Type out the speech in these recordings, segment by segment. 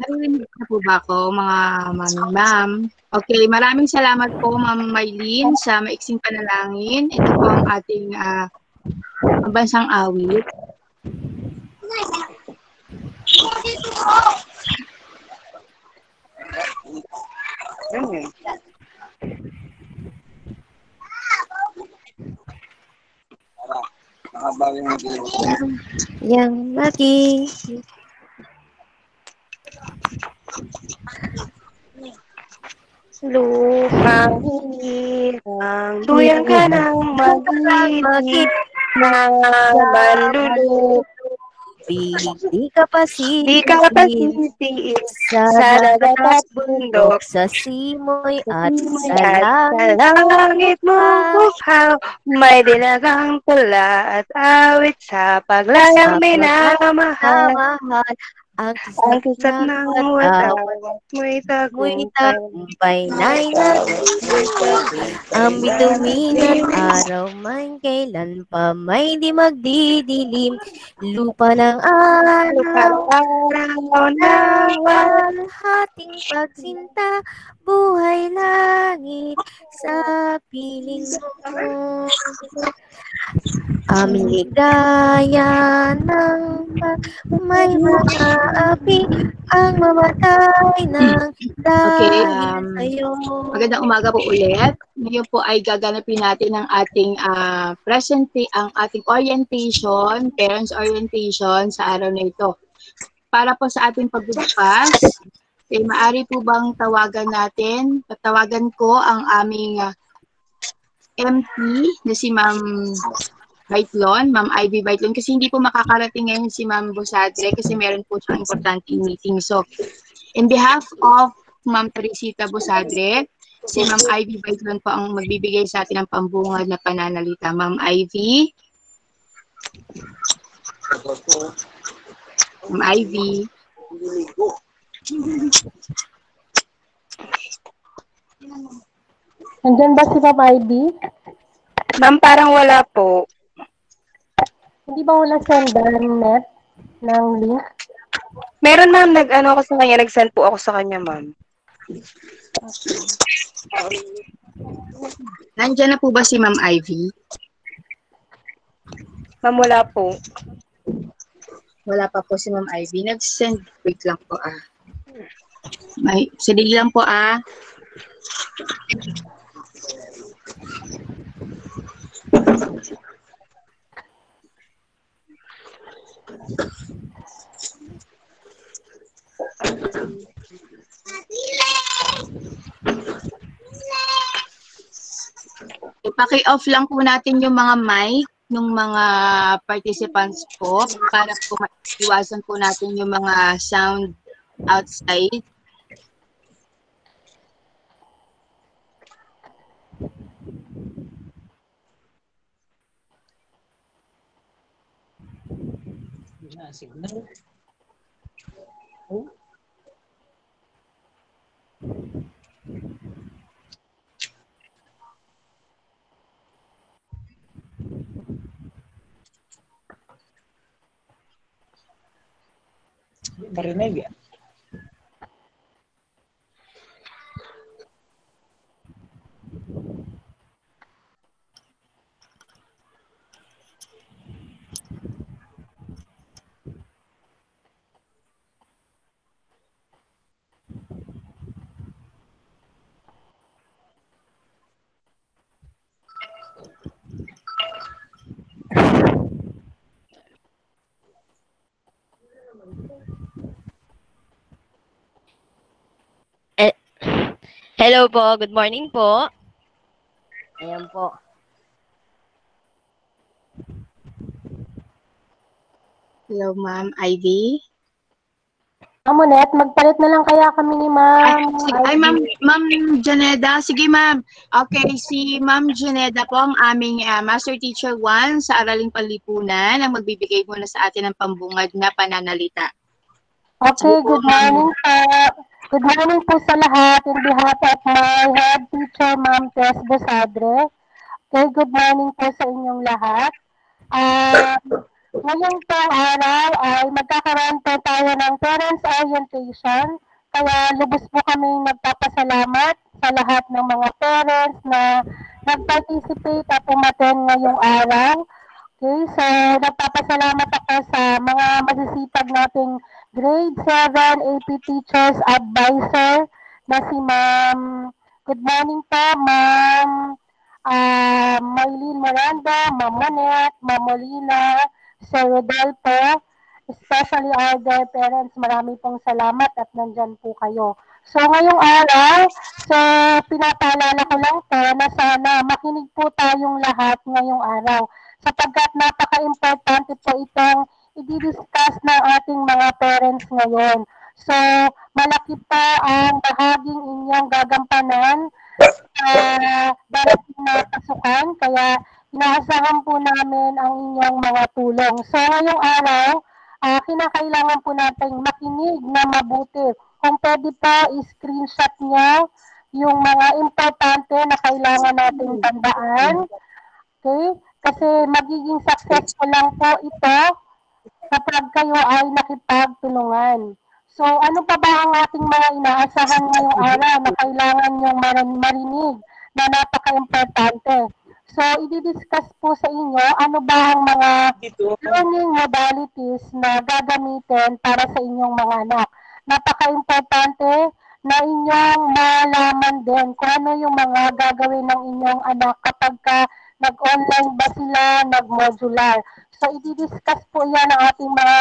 Narinig na po ba ako, mga mami, ma'am? Okay, maraming salamat po, Ma'am Maylin, sa maiksing panalangin. Ito po ang ating uh, bansang awit. Yang lagi Lupang hirang Tuyang ka ng mag-ibig na manlulup Di ka pa Di ka pa sisiis sa dagat at bundok. Sa simoy at sa langit. sa langit mo buhaw. May dilagang tula at awit Sa paglayang minamahal ang kisap ng wala Mo'y Mo'y tagumpay na Ang bituin at araw man kailan pa may di magdidilim Lupa ng araw Araw na Hating pagsinta Buhay langit Sa piling mo Aming ligaya ng may mga api ang mamatay ng Okay, um, sa'yo. Magandang umaga po ulit. Ngayon po ay gaganapin natin ang ating uh, present ang ating orientation, parents orientation sa araw na ito. Para po sa ating pagbubukas, eh, maari po bang tawagan natin, tatawagan ko ang aming uh, MP na si Ma'am Baitlon, Ma'am Ivy Baitlon, kasi hindi po makakarating ngayon si Ma'am Busadre kasi meron po siyang importante meeting. So, in behalf of Ma'am Teresita Busadre, si Ma'am Ivy Baitlon po ang magbibigay sa atin ng pambungad na pananalita. Ma'am Ivy. Ma'am Ivy. Nandyan ba si Ma'am Ivy? Ma'am, parang wala po. Hindi ba wala sendan net ng link? Meron ma'am, nag-ano ako sa kanya, nag-send po ako sa kanya, ma'am. Nandiyan na po ba si Ma'am Ivy? Ma'am, wala po. Wala pa po si Ma'am Ivy. Nag-send. Wait lang po ah. May, sadili lang po ah. Ipaki-off lang po natin yung mga mic ng mga participants po para po maiwasan po natin yung mga sound outside. Signal. Narinig yan. Hello po, good morning po. Ayan po. Hello, Ma'am Ivy. Ma'am Monet, magpalit na lang kaya kami ni Ay, Ma'am. sige, ay Ma'am, Ma'am Janeda. Sige, Ma'am. Okay, si Ma'am Janeda po ang aming ah, Master Teacher 1 sa Araling Panlipunan ang magbibigay muna sa atin ng pambungad na pananalita. Okay, good morning po. Good morning po sa lahat in behalf of my head teacher, Ma'am Tess Besadre. Okay, good morning po sa inyong lahat. Um, ngayong pong araw ay magkakaroon po tayo ng parents orientation. Kaya lubos po kami nagpapasalamat sa lahat ng mga parents na nag-participate at umaten ngayong araw. Okay, so nagpapasalamat ako sa mga masisipag nating grade 7 AP Teachers Advisor na si Ma'am, good morning po Ma'am uh, Maylene Miranda, Ma'am Manette, Ma'am Molina, Sir Rodolfo, especially all their parents, marami pong salamat at nandyan po kayo. So ngayong araw, so pinapaalala ko lang po na sana makinig po tayong lahat ngayong araw sapagkat napaka-importante po itong i-discuss ng ating mga parents ngayon. So, malaki pa ang bahaging inyong gagampanan sa darating na pasukan, kaya inaasahan po namin ang inyong mga tulong. So, ngayong araw, uh, kinakailangan po natin makinig na mabuti. Kung pwede pa, i-screenshot niya yung mga importante na kailangan nating tandaan. Okay? Kasi magiging successful lang po ito kapag kayo ay nakipagtulungan. So, ano pa ba ang ating mga inaasahan ngayong araw na kailangan niyong marinig na napaka-importante? So, i-discuss po sa inyo ano ba ang mga learning modalities na gagamitin para sa inyong mga anak. Napaka-importante na inyong malaman din kung ano yung mga gagawin ng inyong anak kapag ka nag-online ba sila, nag-modular. So, i-discuss po yan ng ating mga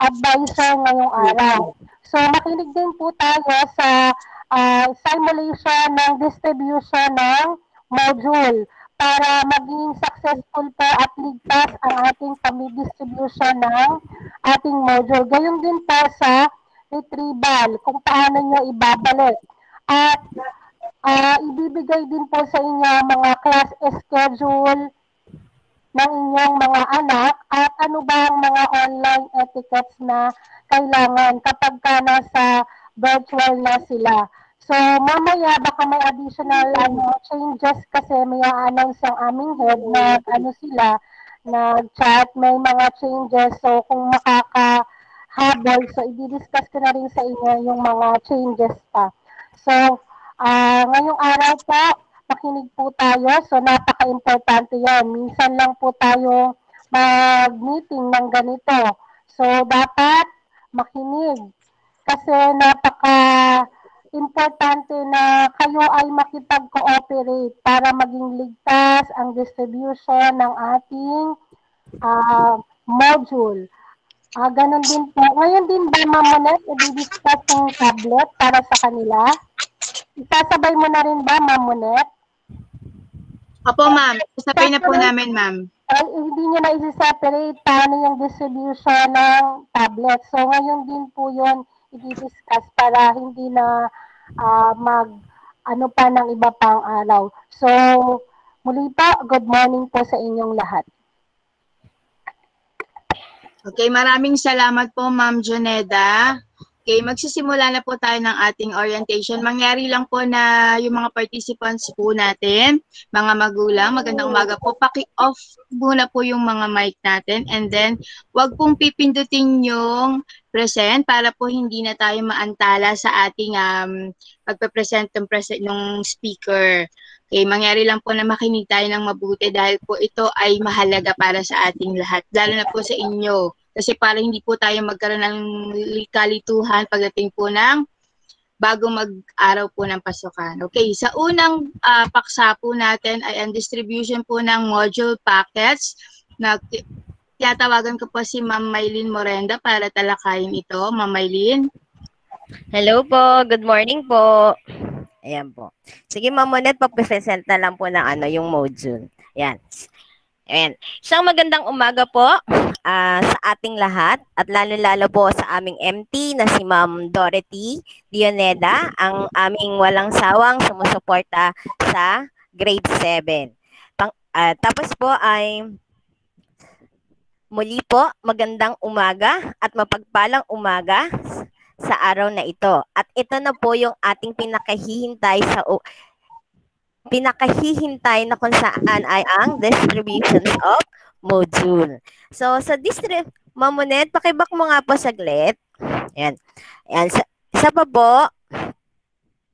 advisor ngayong araw. So, makinig din po tayo sa uh, simulation ng distribution ng module para maging successful po at ligtas ang ating pami-distribution ng ating module. Gayon din po sa retrieval, kung paano nyo ibabalik. At uh, ibibigay din po sa inyo mga class schedule ng inyong mga anak at ano ba ang mga online etiquettes na kailangan kapag ka nasa virtual na sila. So, mamaya baka may additional ano, changes kasi may announce ang aming head na ano sila, nag-chat, may mga changes. So, kung makaka-habol, so i-discuss ko na rin sa inyo yung mga changes pa. So, uh, ngayong araw po, makinig po tayo. So, napaka-importante yan. Minsan lang po tayo mag-meeting ng ganito. So, dapat makinig. Kasi napaka importante na kayo ay makipag-cooperate para maging ligtas ang distribution ng ating uh, module. Uh, ganun din po. Ngayon din ba, Ma'am Monet, i-discuss yung tablet para sa kanila? Isasabay mo na rin ba, Ma'am Monet? Opo, ma'am. Isasabay na po namin, ma'am. Ay, hindi nyo na isi-separate paano yung distribution ng tablet. So, ngayon din po yun i-discuss para hindi na uh, mag ano pa ng iba pang araw. So, muli pa, good morning po sa inyong lahat. Okay, maraming salamat po, Ma'am Joneda. Okay, magsisimula na po tayo ng ating orientation. Mangyari lang po na yung mga participants po natin, mga magulang, magandang umaga po. Paki-off muna po yung mga mic natin and then wag pong pipindutin yung present para po hindi na tayo maantala sa ating um, pagpe-present ng, present, ng speaker. Okay, mangyari lang po na makinig tayo ng mabuti dahil po ito ay mahalaga para sa ating lahat, lalo na po sa inyo kasi para hindi po tayo magkaroon ng kalituhan pagdating po ng bago mag-araw po ng pasukan. Okay, sa unang uh, paksa po natin ay ang distribution po ng module packets na tiyatawagan ko po si Ma'am Maylin Morenda para talakayin ito. Ma'am Maylin. Hello po, good morning po. Ayan po. Sige, Ma'am Monet, papresent na lang po ng ano, yung module. Ayan. Ayan. Isang magandang umaga po uh, sa ating lahat at lalo-lalo po sa aming MT na si Ma'am Dorothy Dioneda, ang aming walang sawang sumusuporta sa grade 7. Pang, uh, tapos po ay muli po magandang umaga at mapagpalang umaga sa araw na ito. At ito na po yung ating pinakahihintay sa pinakahihintay na kung saan ay ang distribution of module. So, sa distrib... Mamonet, pakibak mo nga po saglit. Yan. Yan. Sa, isa pa po.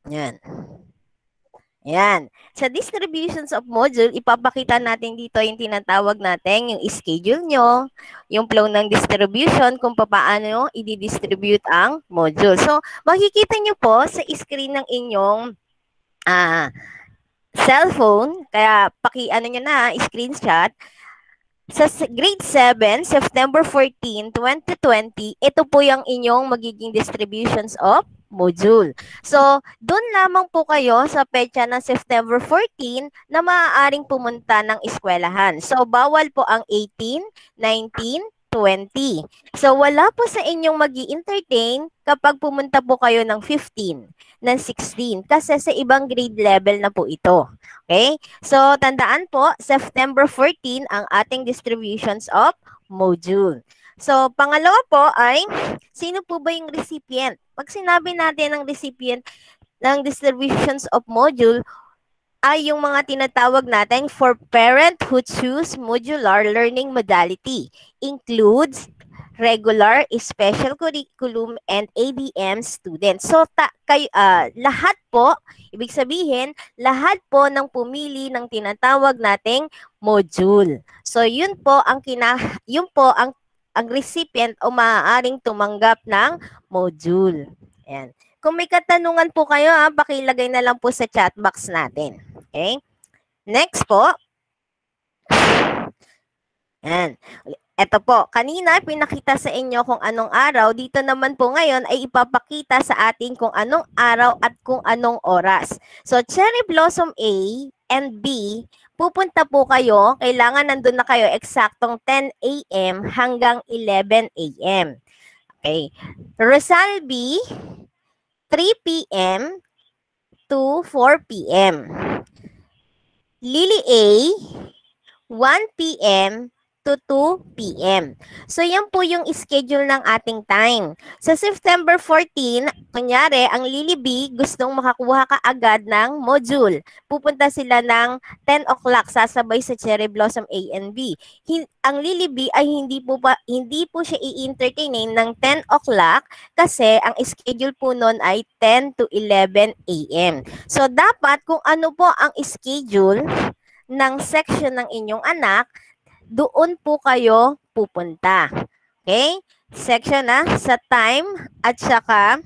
Yan. Yan. Sa distributions of module, ipapakita natin dito yung tinatawag natin, yung schedule nyo, yung flow ng distribution, kung paano i-distribute ang module. So, makikita nyo po sa screen ng inyong ah cellphone, kaya paki ano nyo na, screenshot, sa grade 7, September 14, 2020, ito po yung inyong magiging distributions of module. So, doon lamang po kayo sa petsa ng September 14 na maaaring pumunta ng eskwelahan. So, bawal po ang 18, 19, 20. So, wala po sa inyong mag entertain kapag pumunta po kayo ng 15, ng 16, kasi sa ibang grade level na po ito. Okay? So, tandaan po, September 14 ang ating distributions of module. So, pangalawa po ay, sino po ba yung recipient? Pag sinabi natin ng recipient ng distributions of module, ay yung mga tinatawag natin for parent who choose modular learning modality. Includes regular, special curriculum, and ADM students. So, ta, kayo, ah, lahat po, ibig sabihin, lahat po ng pumili ng tinatawag nating module. So, yun po ang kina, yun po ang ang recipient o maaaring tumanggap ng module. Ayan. Kung may katanungan po kayo, ha, pakilagay na lang po sa chat box natin. Okay? Next po. Ayan. Ito po, kanina pinakita sa inyo kung anong araw. Dito naman po ngayon ay ipapakita sa atin kung anong araw at kung anong oras. So, Cherry Blossom A and B, pupunta po kayo. Kailangan nandun na kayo eksaktong 10 a.m. hanggang 11 a.m. Okay. Rizal B, 3 p.m. to 4 p.m. Lily A, 1 p.m. to 2 p.m. So, yan po yung schedule ng ating time. Sa September 14, kunyari, ang Lily B gustong makakuha ka agad ng module. Pupunta sila ng 10 o'clock, sasabay sa Cherry Blossom A and B. Hin- ang Lily B ay hindi po, pa, hindi po siya i-entertainin ng 10 o'clock kasi ang schedule po nun ay 10 to 11 a.m. So, dapat kung ano po ang schedule ng section ng inyong anak, doon po kayo pupunta. Okay? Section na sa time at saka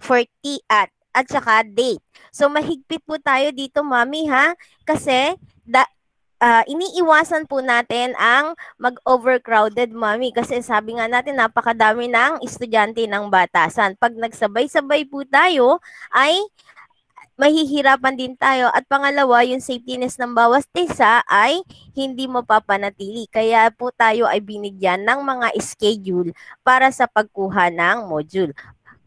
40 at at saka date. So mahigpit po tayo dito, mami ha, kasi da, ah, iniiwasan po natin ang mag-overcrowded, mami, kasi sabi nga natin napakadami ng estudyante ng batasan. Pag nagsabay-sabay po tayo, ay mahihirapan din tayo. At pangalawa, yung safetyness ng bawat isa ay hindi mapapanatili. Kaya po tayo ay binigyan ng mga schedule para sa pagkuha ng module.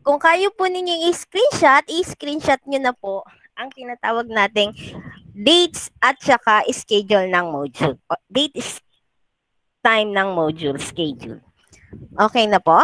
Kung kayo po ninyo i-screenshot, i-screenshot nyo na po ang tinatawag nating dates at saka schedule ng module. Date is time ng module schedule. Okay na po?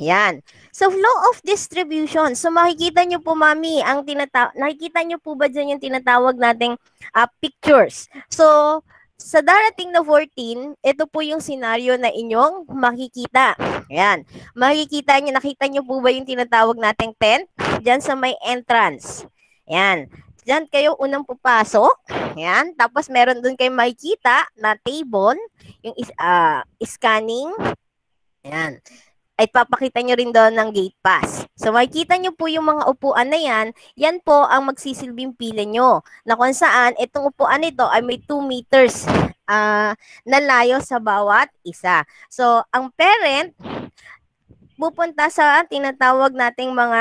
Yan. So, flow of distribution. So, makikita nyo po, mami, ang tinata nakikita nyo po ba dyan yung tinatawag nating ah, pictures? So, sa darating na 14, ito po yung scenario na inyong makikita. Yan. Makikita nyo, nakita nyo po ba yung tinatawag nating tent? Diyan sa may entrance. Yan. Diyan kayo unang pupasok. Yan. Tapos meron dun kayo makikita na table, yung ah, scanning. Yan ay papakita nyo rin doon ng gate pass. So makikita nyo po yung mga upuan na yan, yan po ang magsisilbing pila nyo. Na kung saan, itong upuan nito ay may 2 meters ah, na layo sa bawat isa. So, ang parent, pupunta sa tinatawag nating mga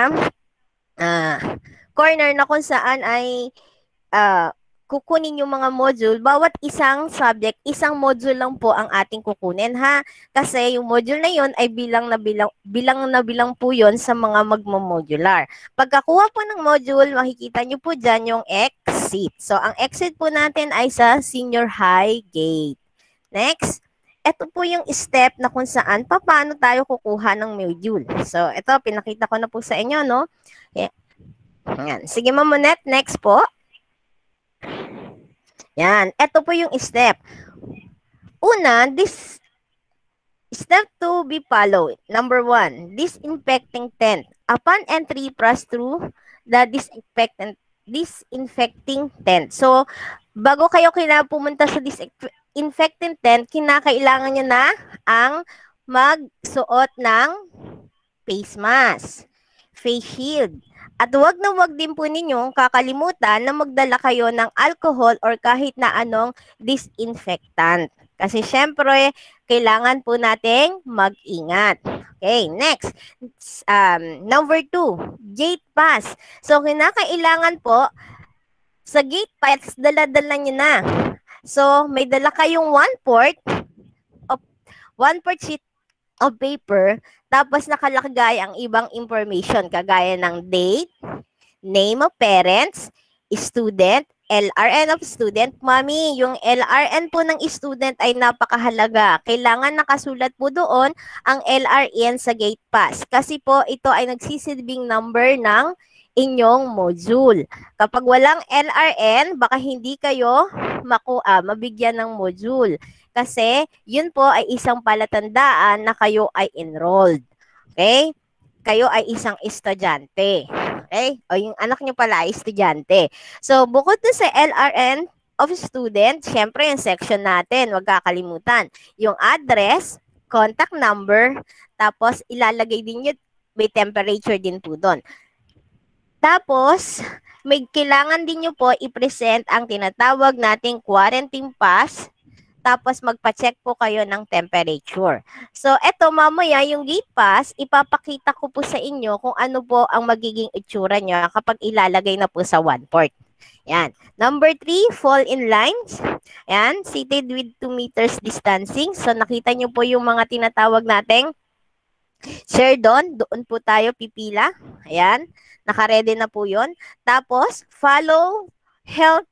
ah, corner na kung saan ay ah, kukunin yung mga module, bawat isang subject, isang module lang po ang ating kukunin ha. Kasi yung module na yon ay bilang na bilang, bilang na bilang po yon sa mga magmo-modular. Pagkakuha po ng module, makikita nyo po dyan yung exit. So, ang exit po natin ay sa senior high gate. Next, ito po yung step na kung saan pa paano tayo kukuha ng module. So, ito, pinakita ko na po sa inyo, no? Yeah. Sige, Mamonet, next po. Yan. Ito po yung step. Una, this step to be followed. Number one, disinfecting tent. Upon entry, pass through the disinfectant disinfecting tent. So, bago kayo kina pumunta sa disinfecting tent, kinakailangan nyo na ang magsuot ng face mask, face shield. At wag na wag din po ninyong kakalimutan na magdala kayo ng alcohol or kahit na anong disinfectant. Kasi syempre, kailangan po nating mag-ingat. Okay, next. Um, number two, gate pass. So, kinakailangan po, sa gate pass, dala-dala nyo na. So, may dala kayong one port of one port sheet of paper, tapos nakalagay ang ibang information, kagaya ng date, name of parents, student, LRN of student. Mami, yung LRN po ng student ay napakahalaga. Kailangan nakasulat po doon ang LRN sa gate pass. Kasi po ito ay nagsisilbing number ng inyong module. Kapag walang LRN, baka hindi kayo maku ah, mabigyan ng module. Kasi yun po ay isang palatandaan na kayo ay enrolled. Okay? Kayo ay isang estudyante. Okay? O yung anak niyo pala ay estudyante. So, bukod dun sa LRN of student, syempre yung section natin, wag kakalimutan. Yung address, contact number, tapos ilalagay din yun, may temperature din po doon. Tapos, may kailangan din nyo po i-present ang tinatawag nating quarantine pass tapos magpa-check po kayo ng temperature. So, eto mamaya yung gate pass, ipapakita ko po sa inyo kung ano po ang magiging itsura niya kapag ilalagay na po sa one port. Yan. Number three, fall in lines. Yan, seated with 2 meters distancing. So, nakita nyo po yung mga tinatawag nating share doon. Doon po tayo pipila. Ayan. Nakaredy na po yon. Tapos, follow health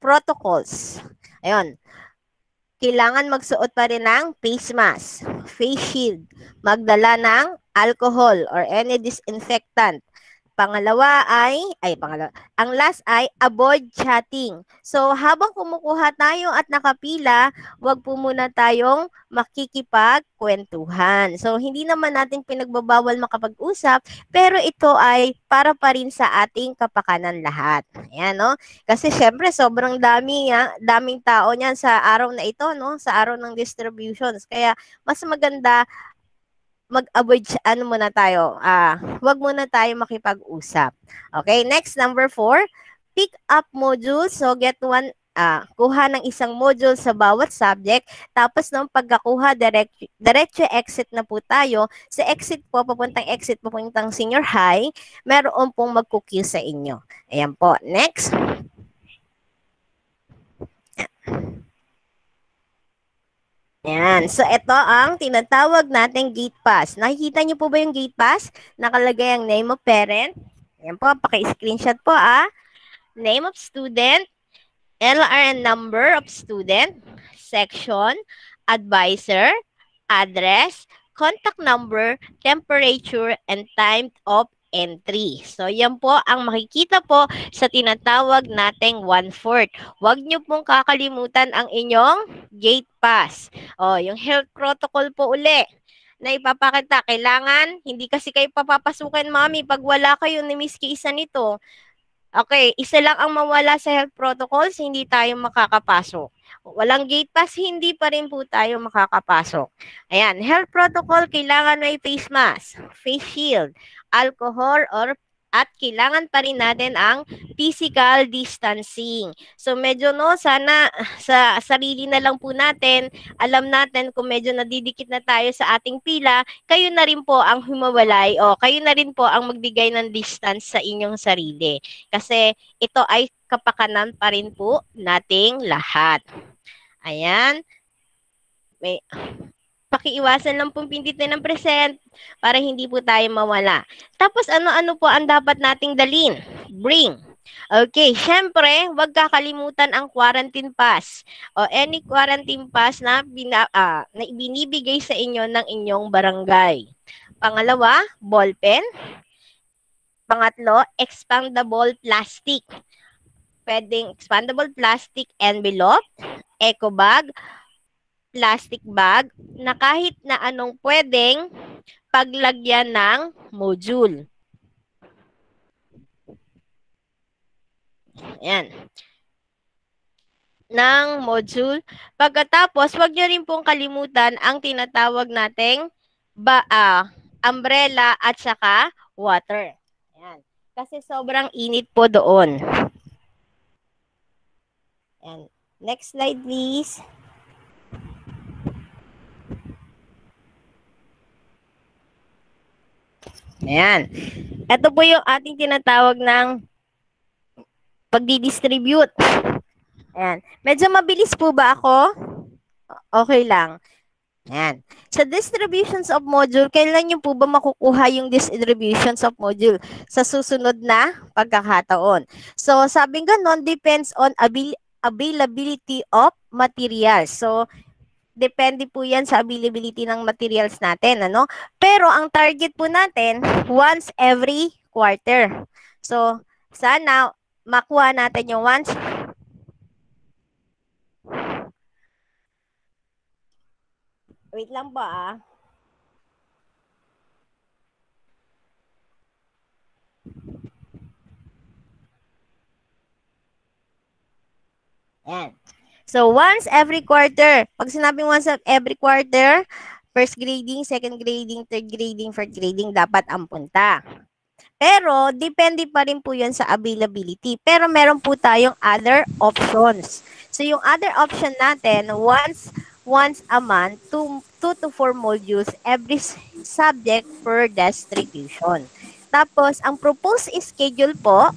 protocols. Ayun kailangan magsuot pa rin ng face mask, face shield, magdala ng alcohol or any disinfectant. Pangalawa ay, ay pangalawa, ang last ay avoid chatting. So habang kumukuha tayo at nakapila, wag po muna tayong makikipagkwentuhan. So hindi naman natin pinagbabawal makapag-usap, pero ito ay para pa rin sa ating kapakanan lahat. Ayan, no? Kasi syempre sobrang dami, ha? daming tao niyan sa araw na ito, no? Sa araw ng distributions. Kaya mas maganda mag-avoid ano muna tayo. Ah, wag muna tayo makipag-usap. Okay, next number four, pick up module. So get one ah, kuha ng isang module sa bawat subject. Tapos nung pagkakuha, direct, diretso exit na po tayo. Sa exit po, papuntang exit, papuntang senior high, meron pong magkukil sa inyo. Ayan po. Next. Yan. So, ito ang tinatawag nating gate pass. Nakikita niyo po ba yung gate pass? Nakalagay ang name of parent. Yan po, paki-screenshot po ah. Name of student, LRN number of student, section, advisor, address, contact number, temperature, and time of entry. So, yan po ang makikita po sa tinatawag nating one-fourth. Huwag nyo pong kakalimutan ang inyong gate pass. O, yung health protocol po uli na ipapakita. Kailangan, hindi kasi kayo papapasukin, mami, pag wala kayo ni miski isa nito. Okay, isa lang ang mawala sa health protocols, hindi tayo makakapasok. Walang gate pass, hindi pa rin po tayo makakapasok. Ayan, health protocol, kailangan may face mask, face shield, alcohol or at kailangan pa rin natin ang physical distancing. So medyo no, sana sa sarili na lang po natin, alam natin kung medyo nadidikit na tayo sa ating pila, kayo na rin po ang humawalay o kayo na rin po ang magbigay ng distance sa inyong sarili. Kasi ito ay kapakanan pa rin po nating lahat. Ayan. May, pakiiwasan lang pong pinditin ng present para hindi po tayo mawala. Tapos ano-ano po ang dapat nating dalin? Bring. Okay, syempre, huwag kakalimutan ang quarantine pass o any quarantine pass na, bina, uh, na binibigay sa inyo ng inyong barangay. Pangalawa, ballpen. Pangatlo, expandable plastic. Pwedeng expandable plastic envelope, eco bag, plastic bag na kahit na anong pwedeng paglagyan ng module. Ayan. Ng module. Pagkatapos, wag nyo rin pong kalimutan ang tinatawag nating ba, ah, umbrella at saka water. Ayan. Kasi sobrang init po doon. Ayan. Next slide, please. Ayan. Ito po yung ating tinatawag ng pagdi-distribute. Ayan. Medyo mabilis po ba ako? Okay lang. Ayan. Sa distributions of module, kailan nyo po ba makukuha yung distributions of module? Sa susunod na pagkakataon. So, sabing ganon, depends on abil- availability of materials. So, depende po yan sa availability ng materials natin, ano? Pero ang target po natin, once every quarter. So, sana makuha natin yung once Wait lang ba ah. Yan. So, once every quarter. Pag sinabing once every quarter, first grading, second grading, third grading, fourth grading, dapat ang punta. Pero, depende pa rin po yun sa availability. Pero, meron po tayong other options. So, yung other option natin, once once a month, two, two to four modules every subject per distribution. Tapos, ang proposed schedule po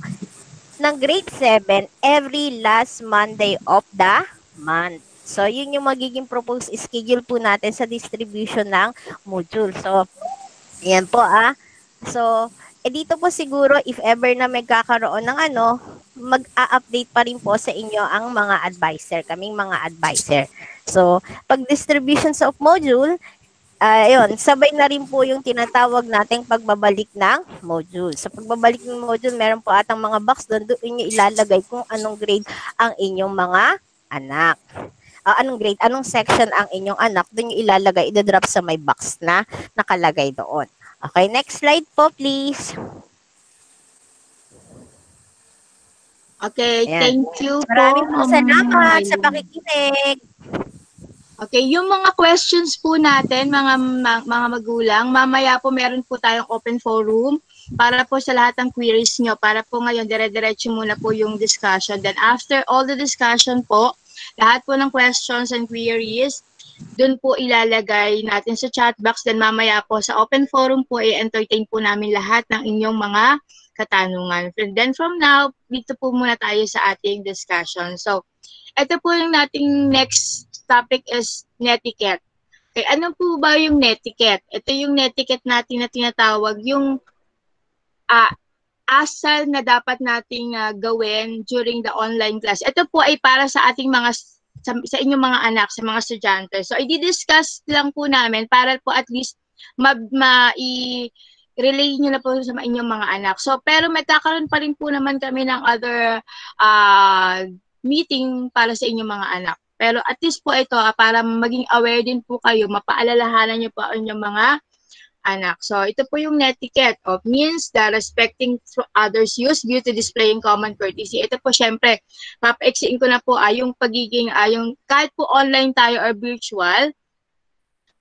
ng grade 7 every last Monday of the month. So, yun yung magiging proposed schedule po natin sa distribution ng module. So, yan po ah. So, eh dito po siguro if ever na magkakaroon ng ano, mag-a-update pa rin po sa inyo ang mga advisor, kaming mga advisor. So, pag distributions of module, ayun, sabay na rin po yung tinatawag nating pagbabalik ng module. Sa pagbabalik ng module, meron po atang mga box doon, doon nyo ilalagay kung anong grade ang inyong mga anak. Ah, anong grade, anong section ang inyong anak, doon nyo ilalagay, idadrop sa may box na nakalagay doon. Okay, next slide po, please. Okay, Ayan. thank you po. Maraming po Ma'am salamat sa pakikinig. Okay, yung mga questions po natin, mga mga magulang, mamaya po meron po tayong open forum para po sa lahat ng queries nyo. Para po ngayon, dire-diretso muna po yung discussion. Then after all the discussion po, lahat po ng questions and queries, dun po ilalagay natin sa chat box. Then mamaya po sa open forum po, i-entertain po namin lahat ng inyong mga katanungan. And then from now, dito po muna tayo sa ating discussion. So, ito po yung nating next topic is netiquette. Okay, ano po ba yung netiquette? Ito yung netiquette natin na tinatawag, yung ah, asal na dapat nating ah, gawin during the online class. Ito po ay para sa ating mga sa, sa inyong mga anak, sa mga estudyante. So, i-discuss lang po namin para po at least ma, ma i relay nyo na po sa inyong mga anak. So, pero magkakaroon pa rin po naman kami ng other ah, meeting para sa inyong mga anak. Pero at least po ito, ah, para maging aware din po kayo, mapaalalahanan niyo po ang inyong mga anak. So, ito po yung netiquette of means the respecting to others' use, beauty displaying common courtesy. Ito po, syempre, papaiksiin ko na po ah, yung pagiging, ah, yung kahit po online tayo or virtual,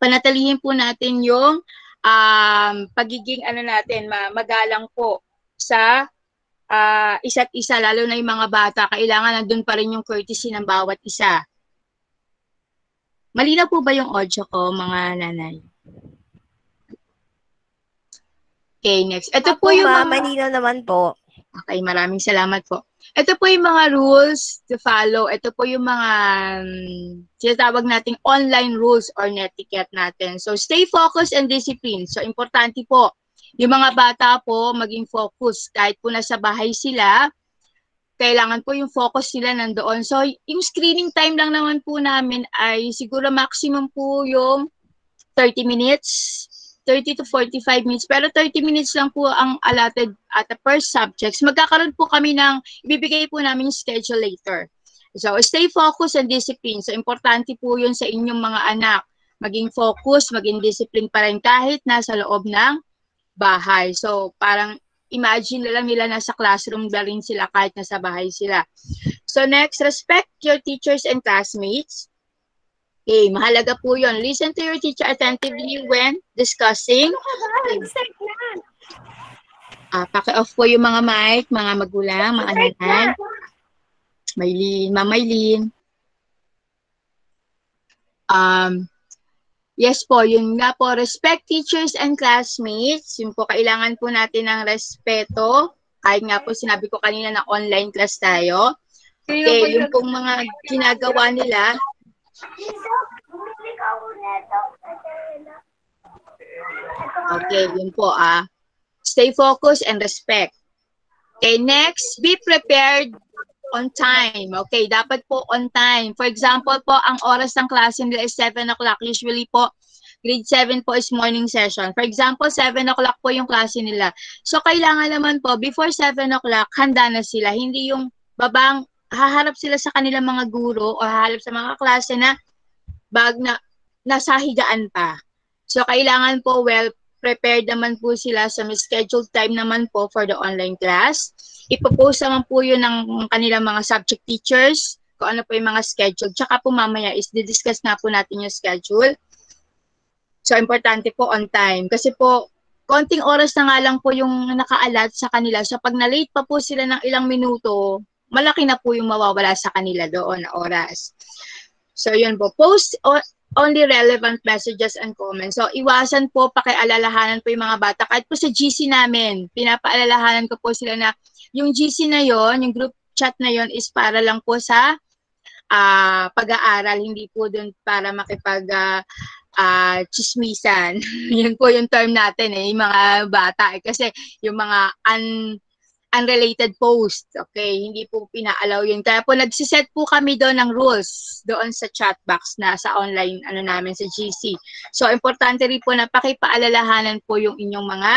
panatilihin po natin yung um, pagiging ano natin, ma- magalang po sa ah, isa't isa, lalo na yung mga bata, kailangan nandun pa rin yung courtesy ng bawat isa. Malinaw po ba yung audio ko, mga nanay? Okay, next. Ito po Opo, yung ma'am, mga... Manila naman po. Okay, maraming salamat po. Ito po yung mga rules to follow. Ito po yung mga um, tinatawag nating online rules or netiquette natin. So, stay focused and disciplined. So, importante po, yung mga bata po maging focus. Kahit po nasa bahay sila, kailangan po yung focus sila nandoon. So, yung screening time lang naman po namin ay siguro maximum po yung 30 minutes 30 to 45 minutes. Pero 30 minutes lang po ang allotted at the per subjects. Magkakaroon po kami ng, ibibigay po namin schedule later. So, stay focused and discipline. So, importante po yun sa inyong mga anak. Maging focus, maging discipline pa rin kahit nasa loob ng bahay. So, parang imagine na lang nila nasa classroom na rin sila kahit nasa bahay sila. So, next, respect your teachers and classmates. Okay, mahalaga po yun. Listen to your teacher attentively when discussing. Ah, paki-off po yung mga mic, mga magulang, mga nanay. Maylin, Mamaylin. Um, yes po, yun nga po, respect teachers and classmates. Yun po, kailangan po natin ng respeto. Kahit nga po sinabi ko kanina na online class tayo. Okay, yung pong mga ginagawa nila, Okay, yun po ah. Stay focused and respect. Okay, next, be prepared on time. Okay, dapat po on time. For example po, ang oras ng klase nila is 7 o'clock. Usually po, grade 7 po is morning session. For example, 7 o'clock po yung klase nila. So, kailangan naman po, before 7 o'clock, handa na sila. Hindi yung babang, haharap sila sa kanilang mga guro o haharap sa mga klase na bag na nasa higaan pa. So, kailangan po well prepared naman po sila sa scheduled time naman po for the online class. Ipopost naman po yun ng kanilang mga subject teachers, kung ano po yung mga schedule. Tsaka po mamaya is didiscuss na po natin yung schedule. So, importante po on time. Kasi po, konting oras na nga lang po yung nakaalat sa kanila. So, pag na-late pa po sila ng ilang minuto, malaki na po yung mawawala sa kanila doon na oras. So, yun po. Post only relevant messages and comments. So, iwasan po, pakialalahanan po yung mga bata. Kahit po sa GC namin, pinapaalalahanan ko po sila na yung GC na yon yung group chat na yon is para lang po sa ah, pag-aaral, hindi po dun para makipag ah, ah, chismisan. yun po yung term natin eh, yung mga bata. Eh. Kasi yung mga un, unrelated post, okay, hindi po pina-allow yun. Kaya po nagsiset po kami doon ng rules doon sa chat box na sa online ano namin sa GC. So, importante rin po na pakipaalalahanan po yung inyong mga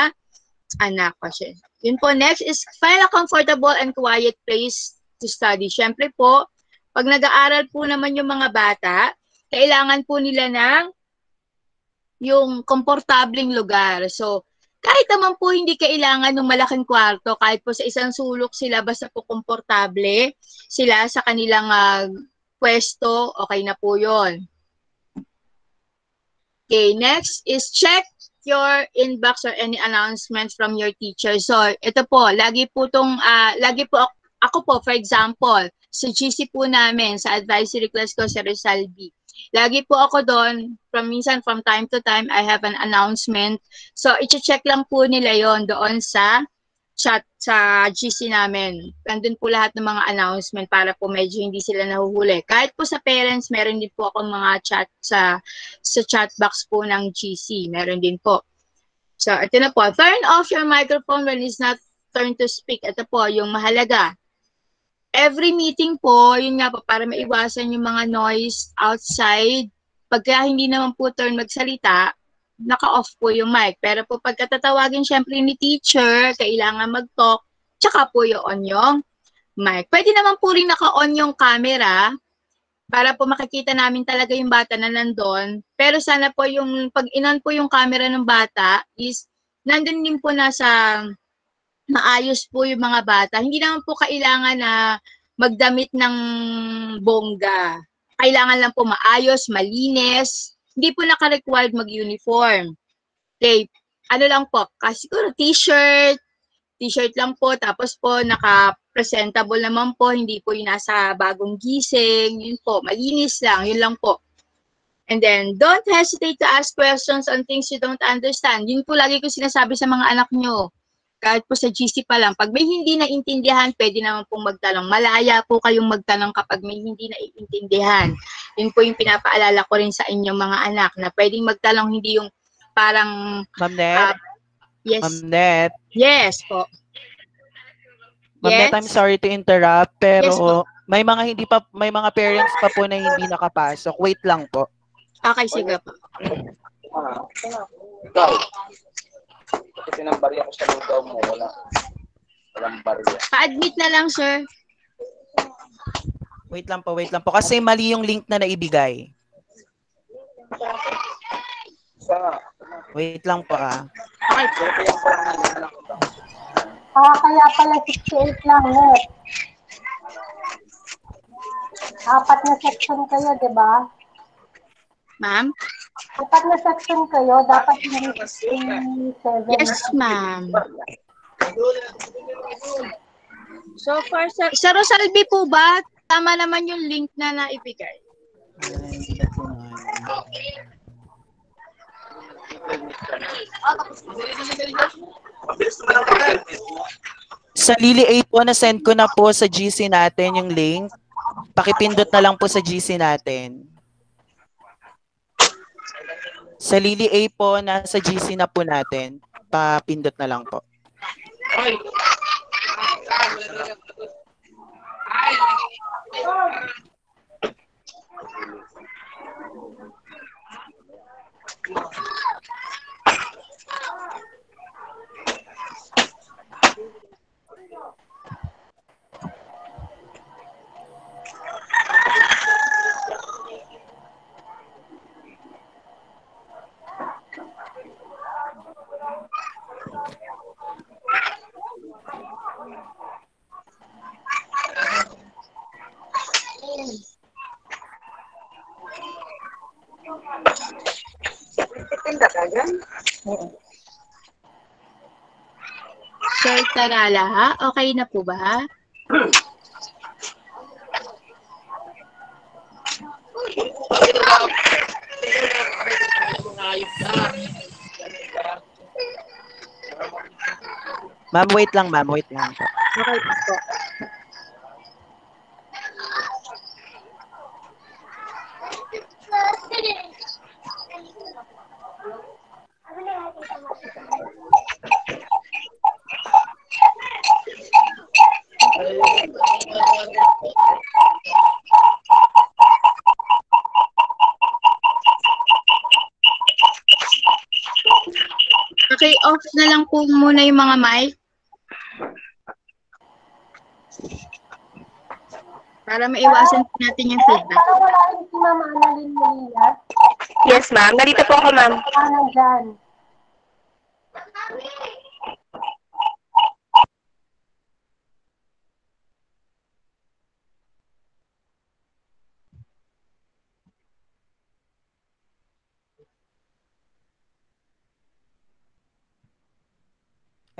anak kasi. Yun po, next is find a comfortable and quiet place to study. Siyempre po, pag nag-aaral po naman yung mga bata, kailangan po nila ng yung komportableng lugar. So, kahit naman po hindi kailangan ng malaking kwarto, kahit po sa isang sulok sila, basta po komportable sila sa kanilang uh, pwesto, okay na po yon. Okay, next is check your inbox or any announcements from your teacher. So, ito po, lagi po tong, uh, lagi po ako, po, for example, sa GC po namin, sa advisory class ko sa Rizal B. Lagi po ako doon, from minsan, from time to time, I have an announcement. So, i-check lang po nila yon doon sa chat sa GC namin. Nandun po lahat ng mga announcement para po medyo hindi sila nahuhuli. Kahit po sa parents, meron din po akong mga chat sa sa chat box po ng GC. Meron din po. So, ito na po. Turn off your microphone when it's not turn to speak. Ito po, yung mahalaga. Every meeting po, yun nga po, para maiwasan yung mga noise outside. Pagka hindi naman po turn magsalita, naka-off po yung mic. Pero po pagkatatawagin syempre ni teacher, kailangan mag-talk, tsaka po yung on yung mic. Pwede naman po rin naka-on yung camera para po makikita namin talaga yung bata na nandun. Pero sana po yung pag inon po yung camera ng bata is nandun din po nasa maayos po yung mga bata. Hindi naman po kailangan na magdamit ng bongga. Kailangan lang po maayos, malinis, hindi po naka-required mag-uniform. Okay, ano lang po, kasi siguro t-shirt, t-shirt lang po, tapos po naka-presentable naman po, hindi po yung nasa bagong gising, yun po, malinis lang, yun lang po. And then, don't hesitate to ask questions on things you don't understand. Yun po lagi ko sinasabi sa mga anak nyo. Kahit po sa GC pa lang, pag may hindi naintindihan, pwede naman pong magtanong. Malaya po kayong magtanong kapag may hindi naiintindihan. Yun po yung pinapaalala ko rin sa inyong mga anak na pwedeng magtanong hindi yung parang Ma'am Net? ah, yes, Ma'am Net? yes po. Ma'am Yes. Net, I'm sorry to interrupt, pero Yes po. may mga hindi pa may mga parents pa po na hindi nakapasok. Wait lang po. Okay, sige po. Kasi tinambariya ko sa lugaw mo, wala. Walang barya. Pa-admit na lang, sir. Wait lang po, wait lang po. Kasi mali yung link na naibigay. Sa, Wait lang po ah. Ito. Ah, kaya pala 68 lang, net. Apat na section kayo, di ba? Ma'am? Apat na section kayo, dapat yung 67. Yes, ma'am. So far, sa, sa Rosalvi po ba, tama naman yung link na naibigay? Sa Lily 8 po, na-send ko na po sa GC natin yung link. Pakipindot na lang po sa GC natin. Sa Lily A po, nasa GC na po natin. Papindot na lang po. Sir Tarala, ha? Okay na po ba? Ma'am, wait lang ma'am, wait lang. Okay po off na lang po muna yung mga mic. Para maiwasan po natin yung feedback. Parang wala rin si Mama Annalyn Molina. Yes, ma'am. Nandito po ako, ma'am. Ah, nandyan.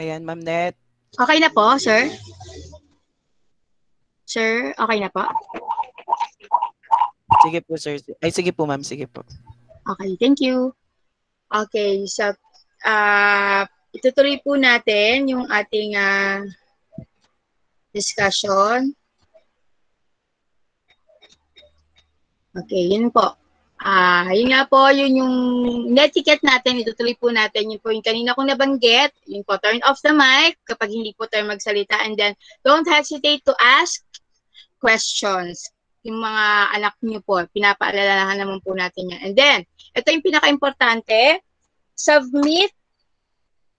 Ayan, ma'am Net. Okay na po, sir? Sir, okay na po? Sige po, sir. Ay, sige po, ma'am. Sige po. Okay, thank you. Okay, so ah itutuloy po natin yung ating ah, discussion. Okay, yun po. Ah, yun nga po, yun yung netiquette natin, itutuloy po natin. Yun po yung kanina kong nabanggit, yun po, turn off the mic kapag hindi po tayo magsalita and then don't hesitate to ask questions. Yung mga anak niyo po, pinapaalalahan naman po natin yan. And then, ito yung pinaka-importante, submit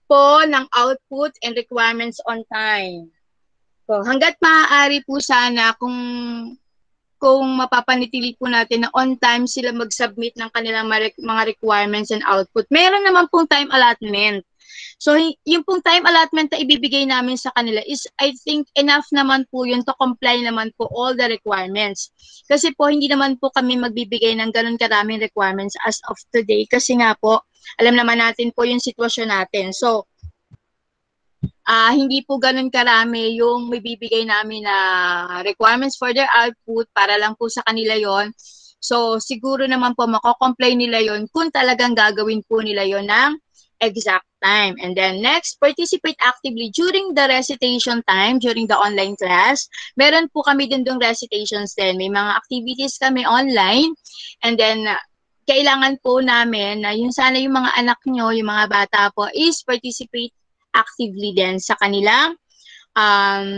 po ng output and requirements on time. So, hanggat maaari po sana kung kung mapapanitili po natin na on time sila mag-submit ng kanilang mga requirements and output. Meron naman pong time allotment. So, yung pong time allotment na ibibigay namin sa kanila is, I think, enough naman po yun to comply naman po all the requirements. Kasi po, hindi naman po kami magbibigay ng ganun karaming requirements as of today. Kasi nga po, alam naman natin po yung sitwasyon natin. So, ah hindi po ganun karami yung mabibigay namin na requirements for their output para lang po sa kanila yon. So, siguro naman po mako-comply nila yon kung talagang gagawin po nila yon ng exact time. And then next, participate actively during the recitation time, during the online class. Meron po kami din dong recitations din. May mga activities kami online. And then, uh, kailangan po namin na yung sana yung mga anak nyo, yung mga bata po, is participate actively din sa kanilang um,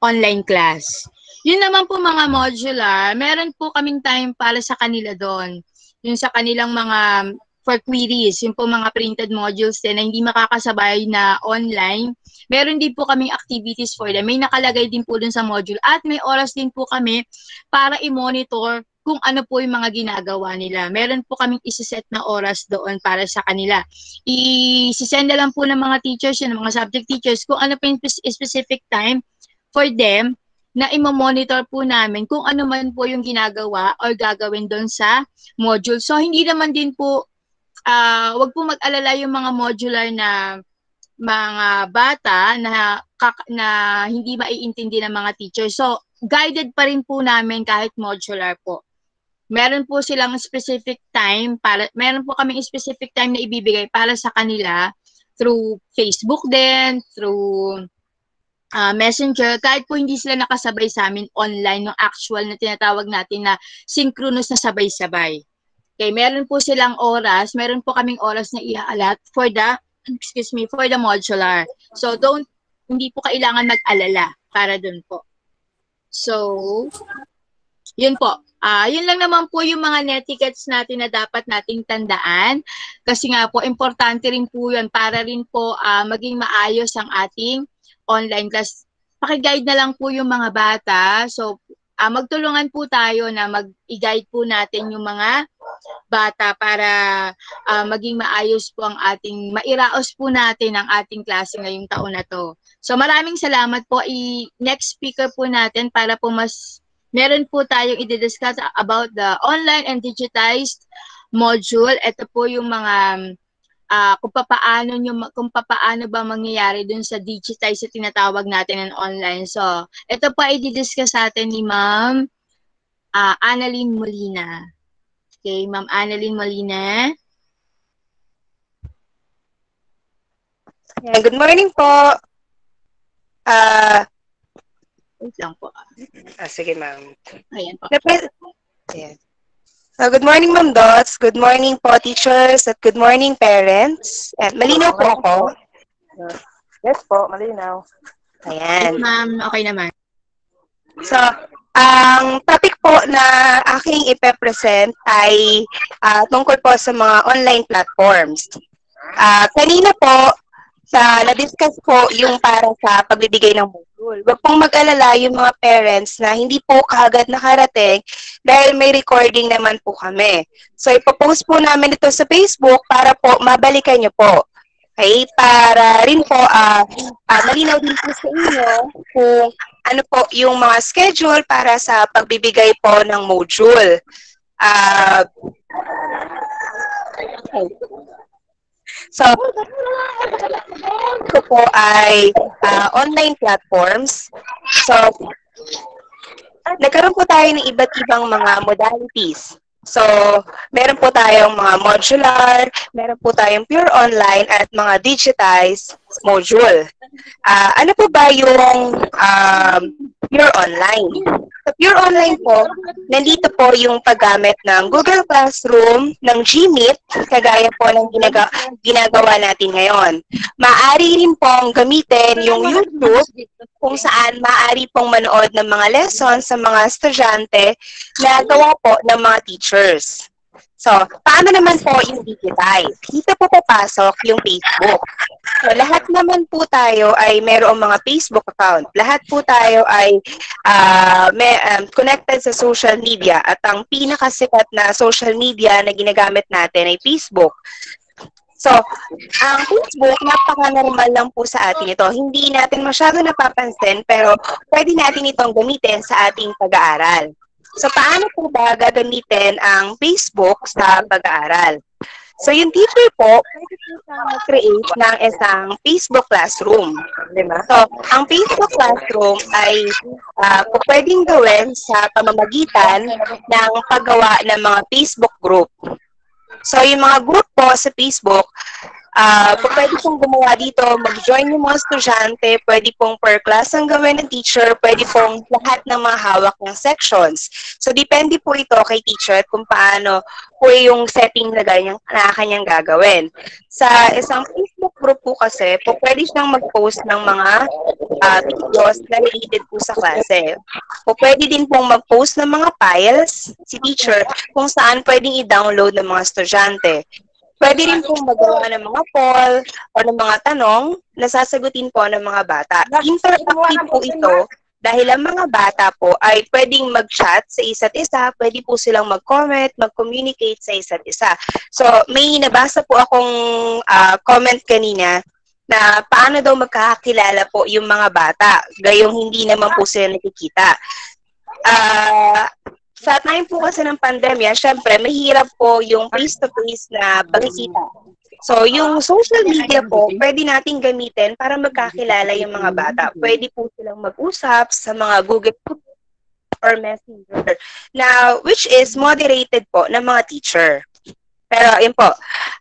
online class. Yun naman po mga modular, meron po kaming time para sa kanila doon. Yung sa kanilang mga for queries, yung po mga printed modules din na hindi makakasabay na online. Meron din po kaming activities for them. May nakalagay din po dun sa module at may oras din po kami para i-monitor kung ano po yung mga ginagawa nila. Meron po kaming isiset na oras doon para sa kanila. I-send na lang po ng mga teachers, yung mga subject teachers, kung ano po yung spe- specific time for them na imo-monitor po namin kung ano man po yung ginagawa or gagawin doon sa module. So, hindi naman din po, ah wag po mag-alala yung mga modular na mga bata na kak- na hindi maiintindi ng mga teacher. So, guided pa rin po namin kahit modular po. Meron po silang specific time para meron po kaming specific time na ibibigay para sa kanila through Facebook din, through ah, Messenger, kahit po hindi sila nakasabay sa amin online, yung actual na tinatawag natin na synchronous na sabay-sabay. Okay, meron po silang oras, meron po kaming oras na i-alat for the, excuse me, for the modular. So, don't, hindi po kailangan mag-alala para dun po. So, yun po. Ah, yun lang naman po yung mga netiquettes natin na dapat nating tandaan. Kasi nga po, importante rin po yun para rin po ah, maging maayos ang ating online class. Pakiguide na lang po yung mga bata. So, ah, magtulungan po tayo na mag-guide po natin yung mga bata para ah, maging maayos po ang ating, mairaos po natin ang ating klase ngayong taon na to. So maraming salamat po. I next speaker po natin para po mas meron po tayong i-discuss about the online and digitized module. Ito po yung mga ah kung papaano nyo, kung papaano ba mangyayari dun sa digitized sa tinatawag natin ng online. So, ito po ay i-discuss sa atin ni Ma'am ah Annalyn Molina. Okay, Ma'am Annalyn Molina. Good morning po. Ah, Wait lang po. ah, sige ma'am. Ayan po. Napre- Ayan. So, good morning, Ma'am Dots. Good morning po, teachers, at good morning, parents. At malinaw po ako. Yes po, malinaw. Yes, Ayan. ma'am. Okay naman. So, ang topic po na aking ipepresent ay ah, tungkol po sa mga online platforms. Ah, kanina po, sa na-discuss po yung para sa pagbibigay ng module. Huwag pong mag-alala yung mga parents na hindi po kaagad nakarating dahil may recording naman po kami. So, ipopost po namin ito sa Facebook para po mabalikan nyo po. Okay? Para rin po ah ah, malinaw din po sa inyo kung ano po yung mga schedule para sa pagbibigay po ng module. Ah okay. So, ito po ay ah, online platforms. So, nagkaroon po tayo ng iba't ibang mga modalities. So, meron po tayong mga modular, meron po tayong pure online at mga digitized module. Ah, ano po ba yung um, pure online? Sa pure online po, nandito po yung paggamit ng Google Classroom, ng Gmeet, kagaya po ng ginaga- ginagawa natin ngayon. Maaari rin pong gamitin yung YouTube kung saan maaari pong manood ng mga lessons sa mga estudyante na gawa po ng mga teachers. So, paano naman po yung digitize? Dito po papasok yung Facebook. So, lahat naman po tayo ay mayroong mga Facebook account. Lahat po tayo ay ah, may, um, connected sa social media at ang pinakasikat na social media na ginagamit natin ay Facebook. So, ang Facebook, napaka-normal lang po sa atin ito. Hindi natin masyado napapansin, pero pwede natin itong gamitin sa ating pag-aaral. So, paano po ba gagamitin ang Facebook sa pag-aaral? So, yung teacher po, mag-create ng isang Facebook classroom. Diba? So, ang Facebook classroom ay po pwedeng gawin sa pamamagitan ng paggawa ng mga Facebook group. So, yung mga group po sa Facebook, ah po pwede pong gumawa dito, mag-join yung mga estudyante, pwede pong per class ang gawin ng teacher, pwede pong lahat ng mga hawak ng sections. So, depende po ito kay teacher kung paano po yung setting na ganyan na kanyang gagawin. Sa isang Facebook group po kasi, po pwede siyang mag-post ng mga ah, videos na related po sa klase. Po pwede din pong mag-post ng mga files si teacher kung saan pwedeng i-download ng mga estudyante. Pwede rin pong magawa ng mga poll o ng mga tanong na sasagutin po ng mga bata. Interactive po ito dahil ang mga bata po ay pwedeng mag-chat sa isa't isa, pwede po silang mag-comment, mag-communicate sa isa't isa. So, may nabasa po akong ah, comment kanina na paano daw magkakakilala po yung mga bata, gayong hindi naman po sila nakikita. Ah, sa time po kasi ng pandemya, syempre, mahirap po yung face-to-face na pagkikita. So, yung social media po, pwede nating gamitin para magkakilala yung mga bata. Pwede po silang mag-usap sa mga Google or Messenger na which is moderated po ng mga teacher. Pero, yun po,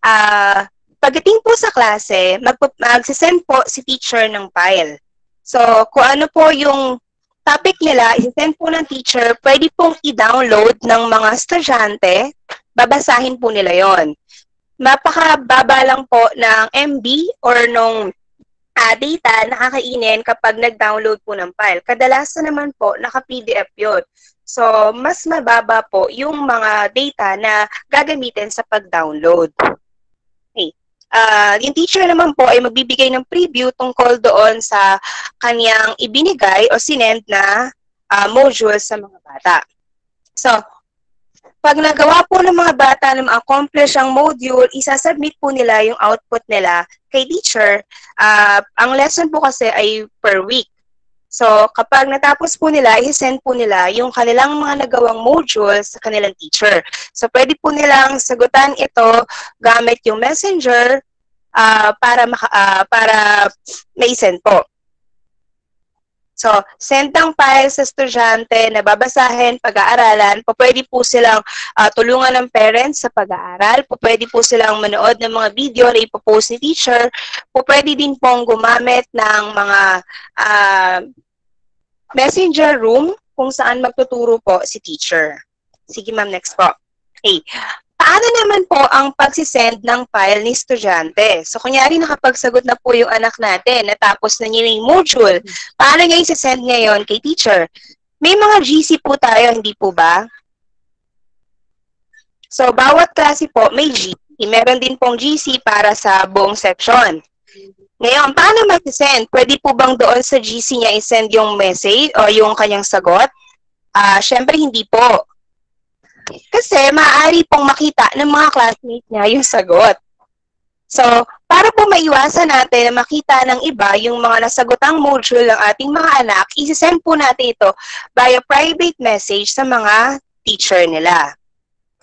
ah pagdating po sa klase, magpo- magsisend po si teacher ng file. So, kung ano po yung topic nila, isisend po ng teacher, pwede pong i-download ng mga estudyante, babasahin po nila yon. Mapakababa lang po ng MB or nung ah, data na kakainin kapag nag-download po ng file. Kadalasan naman po, naka-PDF yun. So, mas mababa po yung mga data na gagamitin sa pag-download. Ah, yung teacher naman po ay magbibigay ng preview tungkol doon sa kanyang ibinigay o sinend na ah, module sa mga bata. So, pag nagawa po ng mga bata na ma-accomplish ang module, isasubmit po nila yung output nila kay teacher. Ah, ang lesson po kasi ay per week. So, kapag natapos po nila, i-send po nila yung kanilang mga nagawang module sa kanilang teacher. So, pwede po nilang sagutan ito gamit yung messenger ah, para maka, ah, para may-send po. So, send ng file sa estudyante na babasahin, pag-aaralan. Pwede po silang ah, tulungan ng parents sa pag-aaral. Pwede po silang manood ng mga video na ipopost ni teacher. Pwede din pong gumamit ng mga ah, messenger room kung saan magtuturo po si teacher. Sige ma'am, next po. Okay. Paano naman po ang pagsisend ng file ni estudyante? So, kunyari nakapagsagot na po yung anak natin, natapos na niya yung module. Paano niya i-send ngayon kay teacher? May mga GC po tayo, hindi po ba? So, bawat klase po may GC. Meron din pong GC para sa buong section. Ngayon, paano mag-send? Pwede po bang doon sa GC niya i-send yung message o yung kanyang sagot? Ah, syempre hindi po. Kasi maaari pong makita ng mga classmates niya yung sagot. So, para po maiwasan natin na makita ng iba yung mga nasagotang module ng ating mga anak, isi-send po natin ito via private message sa mga teacher nila.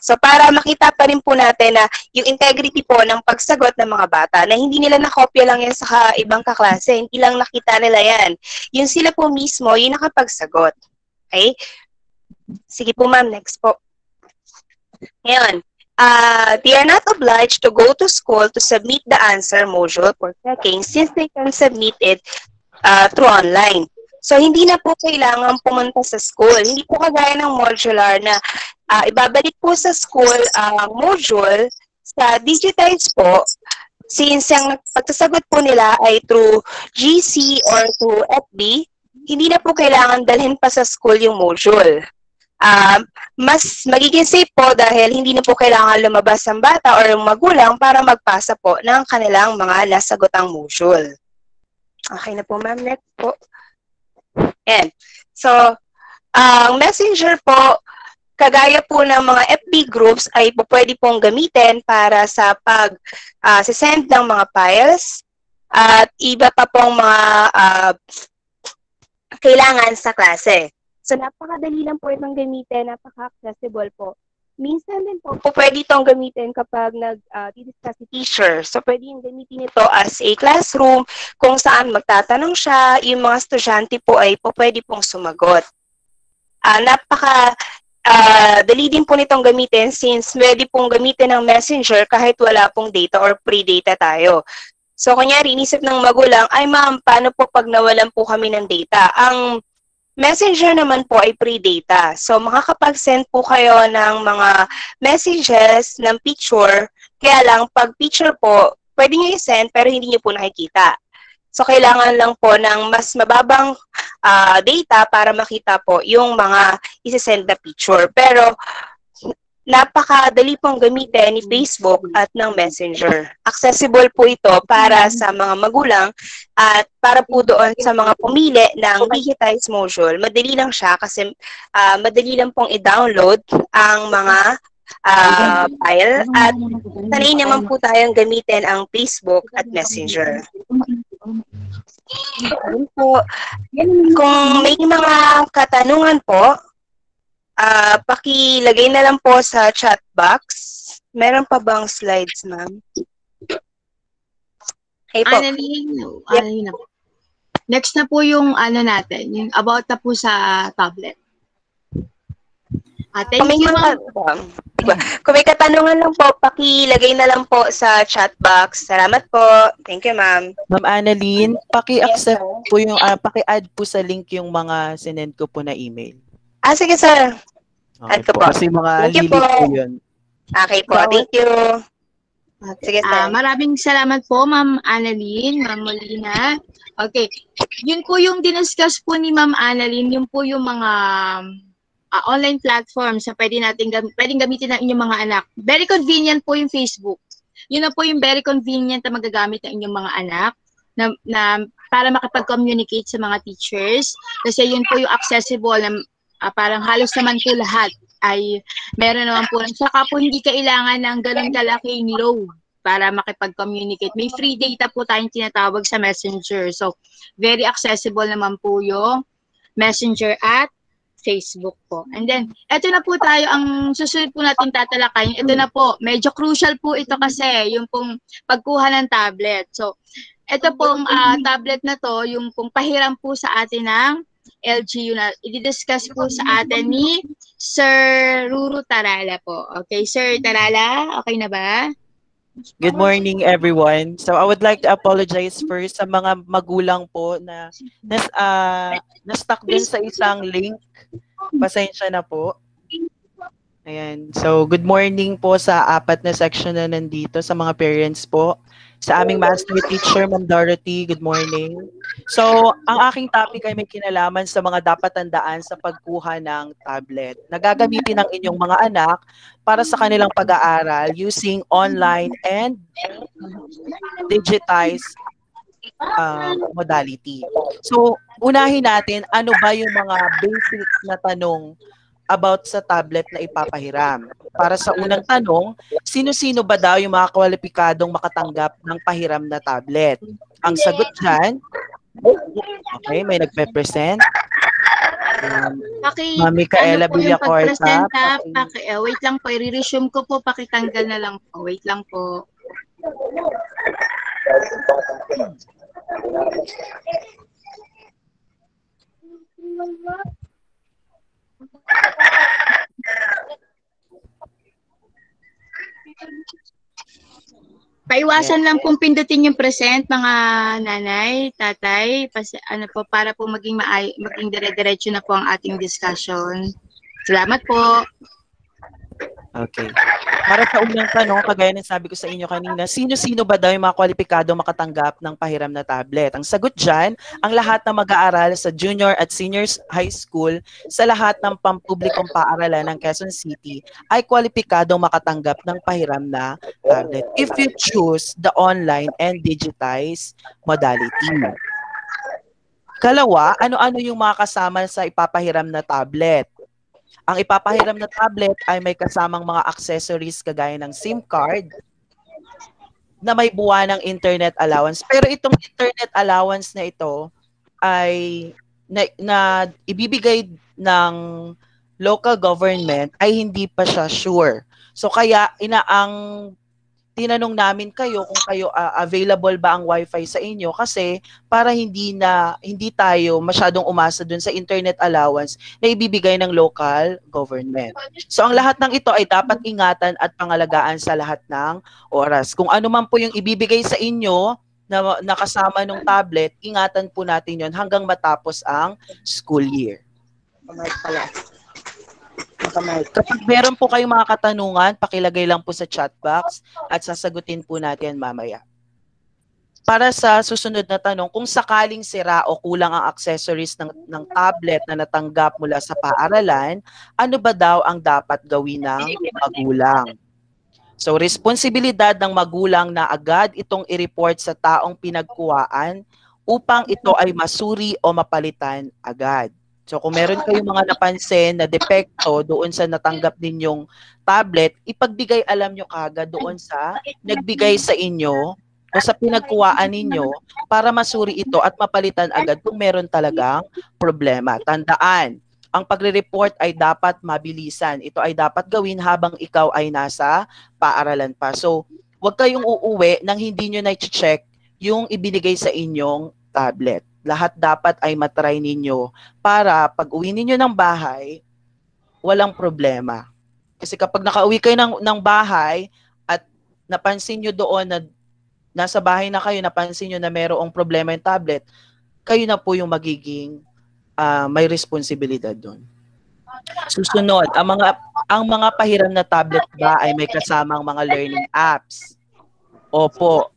So, para makita pa rin po natin na yung integrity po ng pagsagot ng mga bata, na hindi nila nakopya lang yan sa ibang kaklase, hindi lang nakita nila yan. Yung sila po mismo, yung nakapagsagot. Okay? Sige po ma'am, next po. Ngayon, uh, they are not obliged to go to school to submit the answer module for checking since they can submit it uh, through online. So, hindi na po kailangan pumunta sa school. Hindi po kagaya ng modular na ah, ibabalik po sa school ang module sa digitize po since ang pagsasagot po nila ay through GC or through FB, hindi na po kailangan dalhin pa sa school yung module. Um, mas magiging safe po dahil hindi na po kailangan lumabas ang bata or magulang para magpasa po ng kanilang mga nasagotang module. Okay na po ma'am, next po. Yan. So, ang messenger po, kagaya po ng mga FB groups ay po pwede pong gamitin para sa pag ah, send ng mga files at iba pa pong mga ah, kailangan sa klase. So, napakadali lang po itong gamitin, napaka-accessible po. Minsan din po, po pwede itong gamitin kapag nag-discuss si teacher. So, pwede yung gamitin ito as a classroom kung saan magtatanong siya, yung mga estudyante po ay po pwede pong sumagot. Ah, napaka ah, dali din po nitong gamitin since pwede pong gamitin ng messenger kahit wala pong data or pre-data tayo. So, kunyari, inisip ng magulang, ay ma'am, paano po pag nawalan po kami ng data? Ang messenger naman po ay pre-data. So, makakapag-send po kayo ng mga messages ng picture. Kaya lang, pag picture po, pwede nyo i-send pero hindi nyo po nakikita. So, kailangan lang po ng mas mababang ah, data para makita po yung mga isi-send na picture. Pero, napakadali pong gamitin ni Facebook at ng Messenger. Accessible po ito para sa mga magulang at para po doon sa mga pumili ng digitized module. Madali lang siya kasi ah, madali lang pong i-download ang mga ah, file at sanay naman po tayong gamitin ang Facebook at Messenger. Kung may mga katanungan po, ah pakilagay na lang po sa chat box. Meron pa bang slides, ma'am? Hey po. Annalyn na po. Next na po yung ano natin, yung about na po sa tablet. Ah, thank Kung may, you, ma'am. Diba? Kung may katanungan lang po, pakilagay na lang po sa chat box. Salamat po. Thank you, ma'am. Ma'am Annalyn, paki-accept po yung, ah, paki-add po sa link yung mga sinend ko po na email. Ah, sige, sir. Okay Add ko po. po. Kasi mga Thank you po. po yun. Okay po. Thank you. Sige, sir. Ah, maraming salamat po, Ma'am Annalyn, Ma'am Molina. Okay. Yun po yung diniscuss po ni Ma'am Annalyn, yun po yung mga ah, online platforms na pwede natin gam- pwedeng gamitin ng inyong mga anak. Very convenient po yung Facebook. Yun na po yung very convenient na magagamit ng inyong mga anak na, na para makipag-communicate sa mga teachers. Kasi yun po yung accessible na ah, parang halos naman po lahat ay meron naman po. Saka po hindi kailangan ng ganun kalaking load para makipag-communicate. May free data po tayong tinatawag sa Messenger. So, very accessible naman po yung Messenger at Facebook po. And then, eto na po tayo, ang susunod po natin tatalakayin, ito na po, medyo crucial po ito kasi, yung pong pagkuha ng tablet. So, ito pong ah, tablet na to, yung pong pahiram po sa atin ng LGU na i-discuss po sa atin ni Sir Ruru Tarala po. Okay, Sir Tarala, okay na ba? Good morning everyone. So I would like to apologize first sa mga magulang po na nas ah na-stuck din sa isang link. Pasensya na po. Ayan. So good morning po sa apat na section na nandito sa mga parents po. Sa aming master teacher, Ma'am Dorothy, good morning. So, ang aking topic ay may kinalaman sa mga dapat tandaan sa pagkuha ng tablet. Nagagamitin ng inyong mga anak para sa kanilang pag-aaral using online and digitized uh, modality. So, unahin natin ano ba yung mga basic na tanong about sa tablet na ipapahiram. Para sa unang tanong, sino-sino ba daw yung mga kwalipikadong makatanggap ng pahiram na tablet? Ang sagot dyan, okay, may nagpe-present. Um, Paki, Micaela ano po yung Villacorta, paki- Paki, eh, wait lang po, i-resume ko po, pakitanggal na lang po. Wait lang po. Paiwasan lang pong pindutin yung present, mga nanay, tatay, pas, ano po, para po maging, maay, maging dire-diretso na po ang ating discussion. Salamat po. Okay. Para sa unang tanong, kagaya ng sabi ko sa inyo kanina, sino-sino ba daw yung mga kwalipikado makatanggap ng pahiram na tablet? Ang sagot dyan, ang lahat na mag-aaral sa junior at seniors high school sa lahat ng pampublikong paaralan ng Quezon City ay kwalipikado makatanggap ng pahiram na tablet if you choose the online and digitized modality. Kalawa, ano-ano yung mga kasama sa ipapahiram na tablet? Ang ipapahiram na tablet ay may kasamang mga accessories kagaya ng SIM card na may buwan ng internet allowance. Pero itong internet allowance na ito ay na, na ibibigay ng local government ay hindi pa siya sure. So kaya ina ang tinanong namin kayo kung kayo ah, available ba ang wifi sa inyo kasi para hindi na hindi tayo masyadong umasa dun sa internet allowance na ibibigay ng local government. So ang lahat ng ito ay dapat ingatan at pangalagaan sa lahat ng oras. Kung ano man po yung ibibigay sa inyo na nakasama ng tablet, ingatan po natin yon hanggang matapos ang school year. Kapag meron po kayong mga katanungan, pakilagay lang po sa chat box at sasagutin po natin mamaya. para sa susunod na tanong, kung sakaling sira o kulang ang accessories ng, ng tablet na natanggap mula sa paaralan, ano ba daw ang dapat gawin ng magulang? So, responsibilidad ng magulang na agad itong i-report sa taong pinagkuhaan upang ito ay masuri o mapalitan agad. So, kung meron kayong mga napansin na depekto doon sa natanggap ninyong tablet, ipagbigay alam nyo kagad doon sa nagbigay sa inyo o sa pinagkuhaan ninyo para masuri ito at mapalitan agad kung meron talagang problema. Tandaan, ang pagre-report ay dapat mabilisan. Ito ay dapat gawin habang ikaw ay nasa paaralan pa. So, huwag kayong uuwi nang hindi nyo na-check yung ibinigay sa inyong tablet. Lahat dapat ay matry ninyo para pag uwi ninyo ng bahay, walang problema. Kasi kapag nakauwi kayo ng, ng bahay at napansin nyo doon na nasa bahay na kayo, napansin nyo na mayroong problema yung tablet, kayo na po yung magiging uh, may responsibilidad doon. Susunod, ang mga ang mga pahiram na tablet ba ay may kasamang mga learning apps? Opo.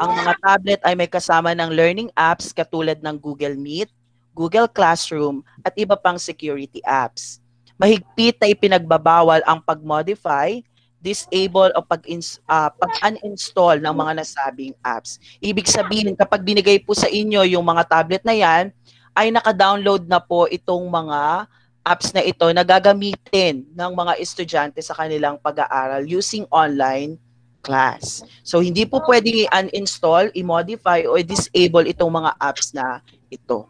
Ang mga tablet ay may kasama ng learning apps katulad ng Google Meet, Google Classroom at iba pang security apps. Mahigpit na ipinagbabawal ang pag-modify, disable o pag uh, pag-uninstall ng mga nasabing apps. Ibig sabihin kapag binigay po sa inyo yung mga tablet na yan, ay naka-download na po itong mga apps na ito na gagamitin ng mga estudyante sa kanilang pag-aaral using online class. So hindi po pwedeng i-uninstall, i-modify o i-disable itong mga apps na ito.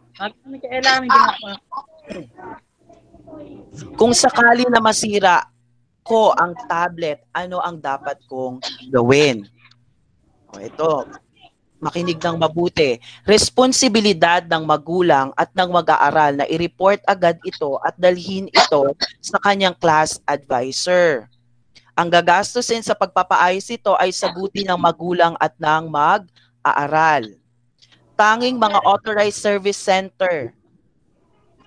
Kung sakali na masira ko ang tablet, ano ang dapat kong gawin? O ito, makinig ng mabuti. Responsibilidad ng magulang at ng mag-aaral na i-report agad ito at dalhin ito sa kanyang class advisor. Ang gagastusin sa pagpapaayos ito ay sagutin ng magulang at ng mag-aaral. Tanging mga authorized service center,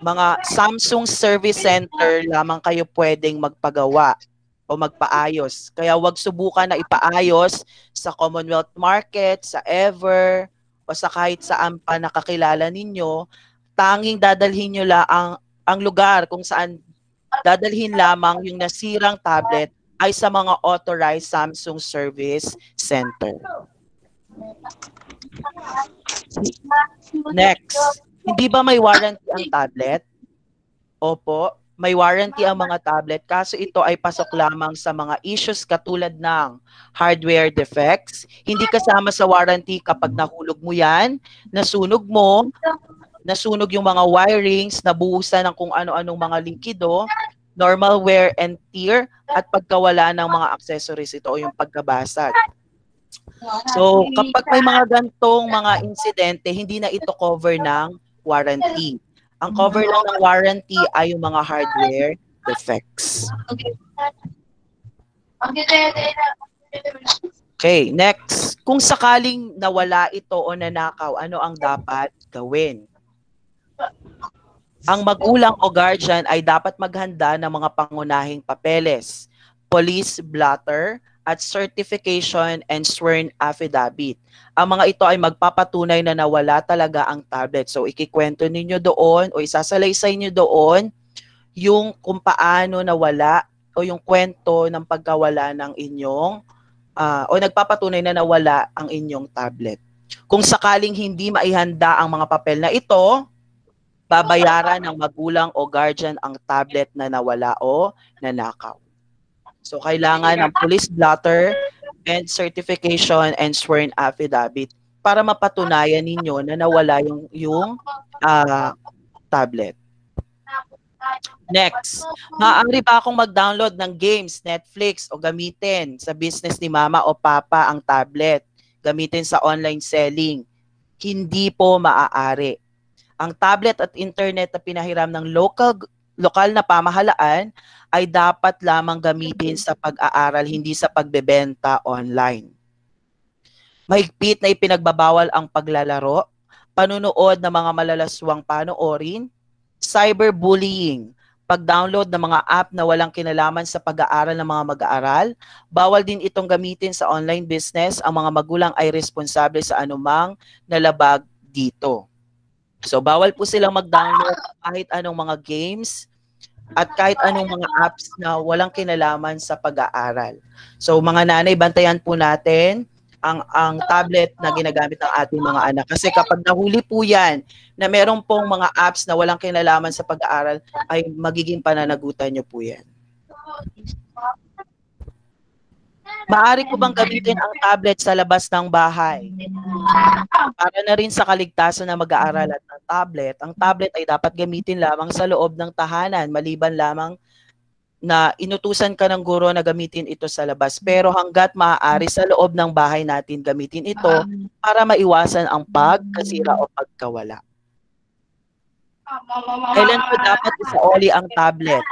mga Samsung Service Center lamang kayo pwedeng magpagawa o magpaayos. Kaya wag subukan na ipaayos sa Commonwealth Market, sa Ever, o sa kahit saan pa nakakilala ninyo. Tanging dadalhin nyo lang ang, ang lugar kung saan dadalhin lamang yung nasirang tablet ay sa mga authorized Samsung Service Center. Next, hindi ba may warranty ang tablet? Opo, may warranty ang mga tablet kaso ito ay pasok lamang sa mga issues katulad ng hardware defects. Hindi kasama sa warranty kapag nahulog mo yan, nasunog mo, nasunog yung mga wirings, nabuhusan ng kung ano-anong mga likido, normal wear and tear, at pagkawala ng mga accessories ito o yung pagkabasag. So, kapag may mga gantong mga insidente, hindi na ito cover ng warranty. Ang cover lang ng warranty ay yung mga hardware defects. Okay, next. Kung sakaling nawala ito o nanakaw, ano ang dapat gawin? Ang magulang o guardian ay dapat maghanda ng mga pangunahing papeles, police blotter, at certification and sworn affidavit. Ang mga ito ay magpapatunay na nawala talaga ang tablet. So ikikwento ninyo doon o isasalaysay niyo doon yung kung paano nawala o yung kwento ng pagkawala ng inyong uh, o nagpapatunay na nawala ang inyong tablet. Kung sakaling hindi maihanda ang mga papel na ito, babayaran ng magulang o guardian ang tablet na nawala o nanakaw. So kailangan ng police blotter and certification and sworn affidavit para mapatunayan ninyo na nawala yung yung uh, tablet. Next, maaari ba akong mag-download ng games, Netflix o gamitin sa business ni mama o papa ang tablet? Gamitin sa online selling? Hindi po maaari. Ang tablet at internet na pinahiram ng local lokal na pamahalaan ay dapat lamang gamitin sa pag-aaral, hindi sa pagbebenta online. Mahigpit na ipinagbabawal ang paglalaro, panunood ng mga malalaswang panoorin, cyberbullying, pag-download ng mga app na walang kinalaman sa pag-aaral ng mga mag-aaral. Bawal din itong gamitin sa online business. Ang mga magulang ay responsable sa anumang nalabag dito. So bawal po silang mag-download kahit anong mga games at kahit anong mga apps na walang kinalaman sa pag-aaral. So mga nanay, bantayan po natin ang ang tablet na ginagamit ng ating mga anak. Kasi kapag nahuli po yan na meron pong mga apps na walang kinalaman sa pag-aaral, ay magiging pananagutan nyo po yan. Maari ko bang gamitin ang tablet sa labas ng bahay? Para na rin sa kaligtasan na mag-aaral at ng tablet, ang tablet ay dapat gamitin lamang sa loob ng tahanan, maliban lamang na inutusan ka ng guro na gamitin ito sa labas. Pero hanggat maaari sa loob ng bahay natin gamitin ito para maiwasan ang pagkasira o pagkawala. Kailan po dapat isauli ang tablet?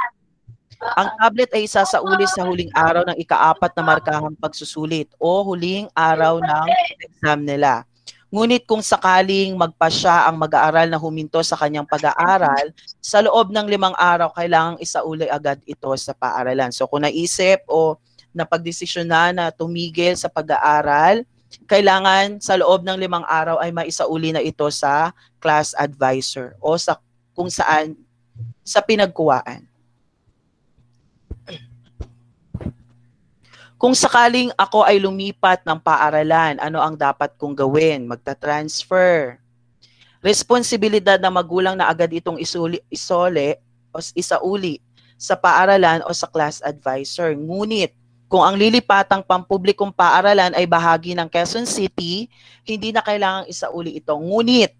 Ang tablet ay isasauli sa huling araw ng ikaapat na markahang pagsusulit o huling araw ng exam nila. Ngunit kung sakaling magpasya ang mag-aaral na huminto sa kanyang pag-aaral, sa loob ng limang araw, kailangang isauli agad ito sa paaralan. So kung naisip o napagdesisyon na na tumigil sa pag-aaral, kailangan sa loob ng limang araw ay maisauli na ito sa class advisor o sa kung saan sa pinagkuwaan. Kung sakaling ako ay lumipat ng paaralan, ano ang dapat kong gawin? Magta-transfer. Responsibilidad ng magulang na agad itong isuli, isole o isauli sa paaralan o sa class advisor. Ngunit, kung ang lilipatang pampublikong paaralan ay bahagi ng Quezon City, hindi na kailangang isauli ito. Ngunit,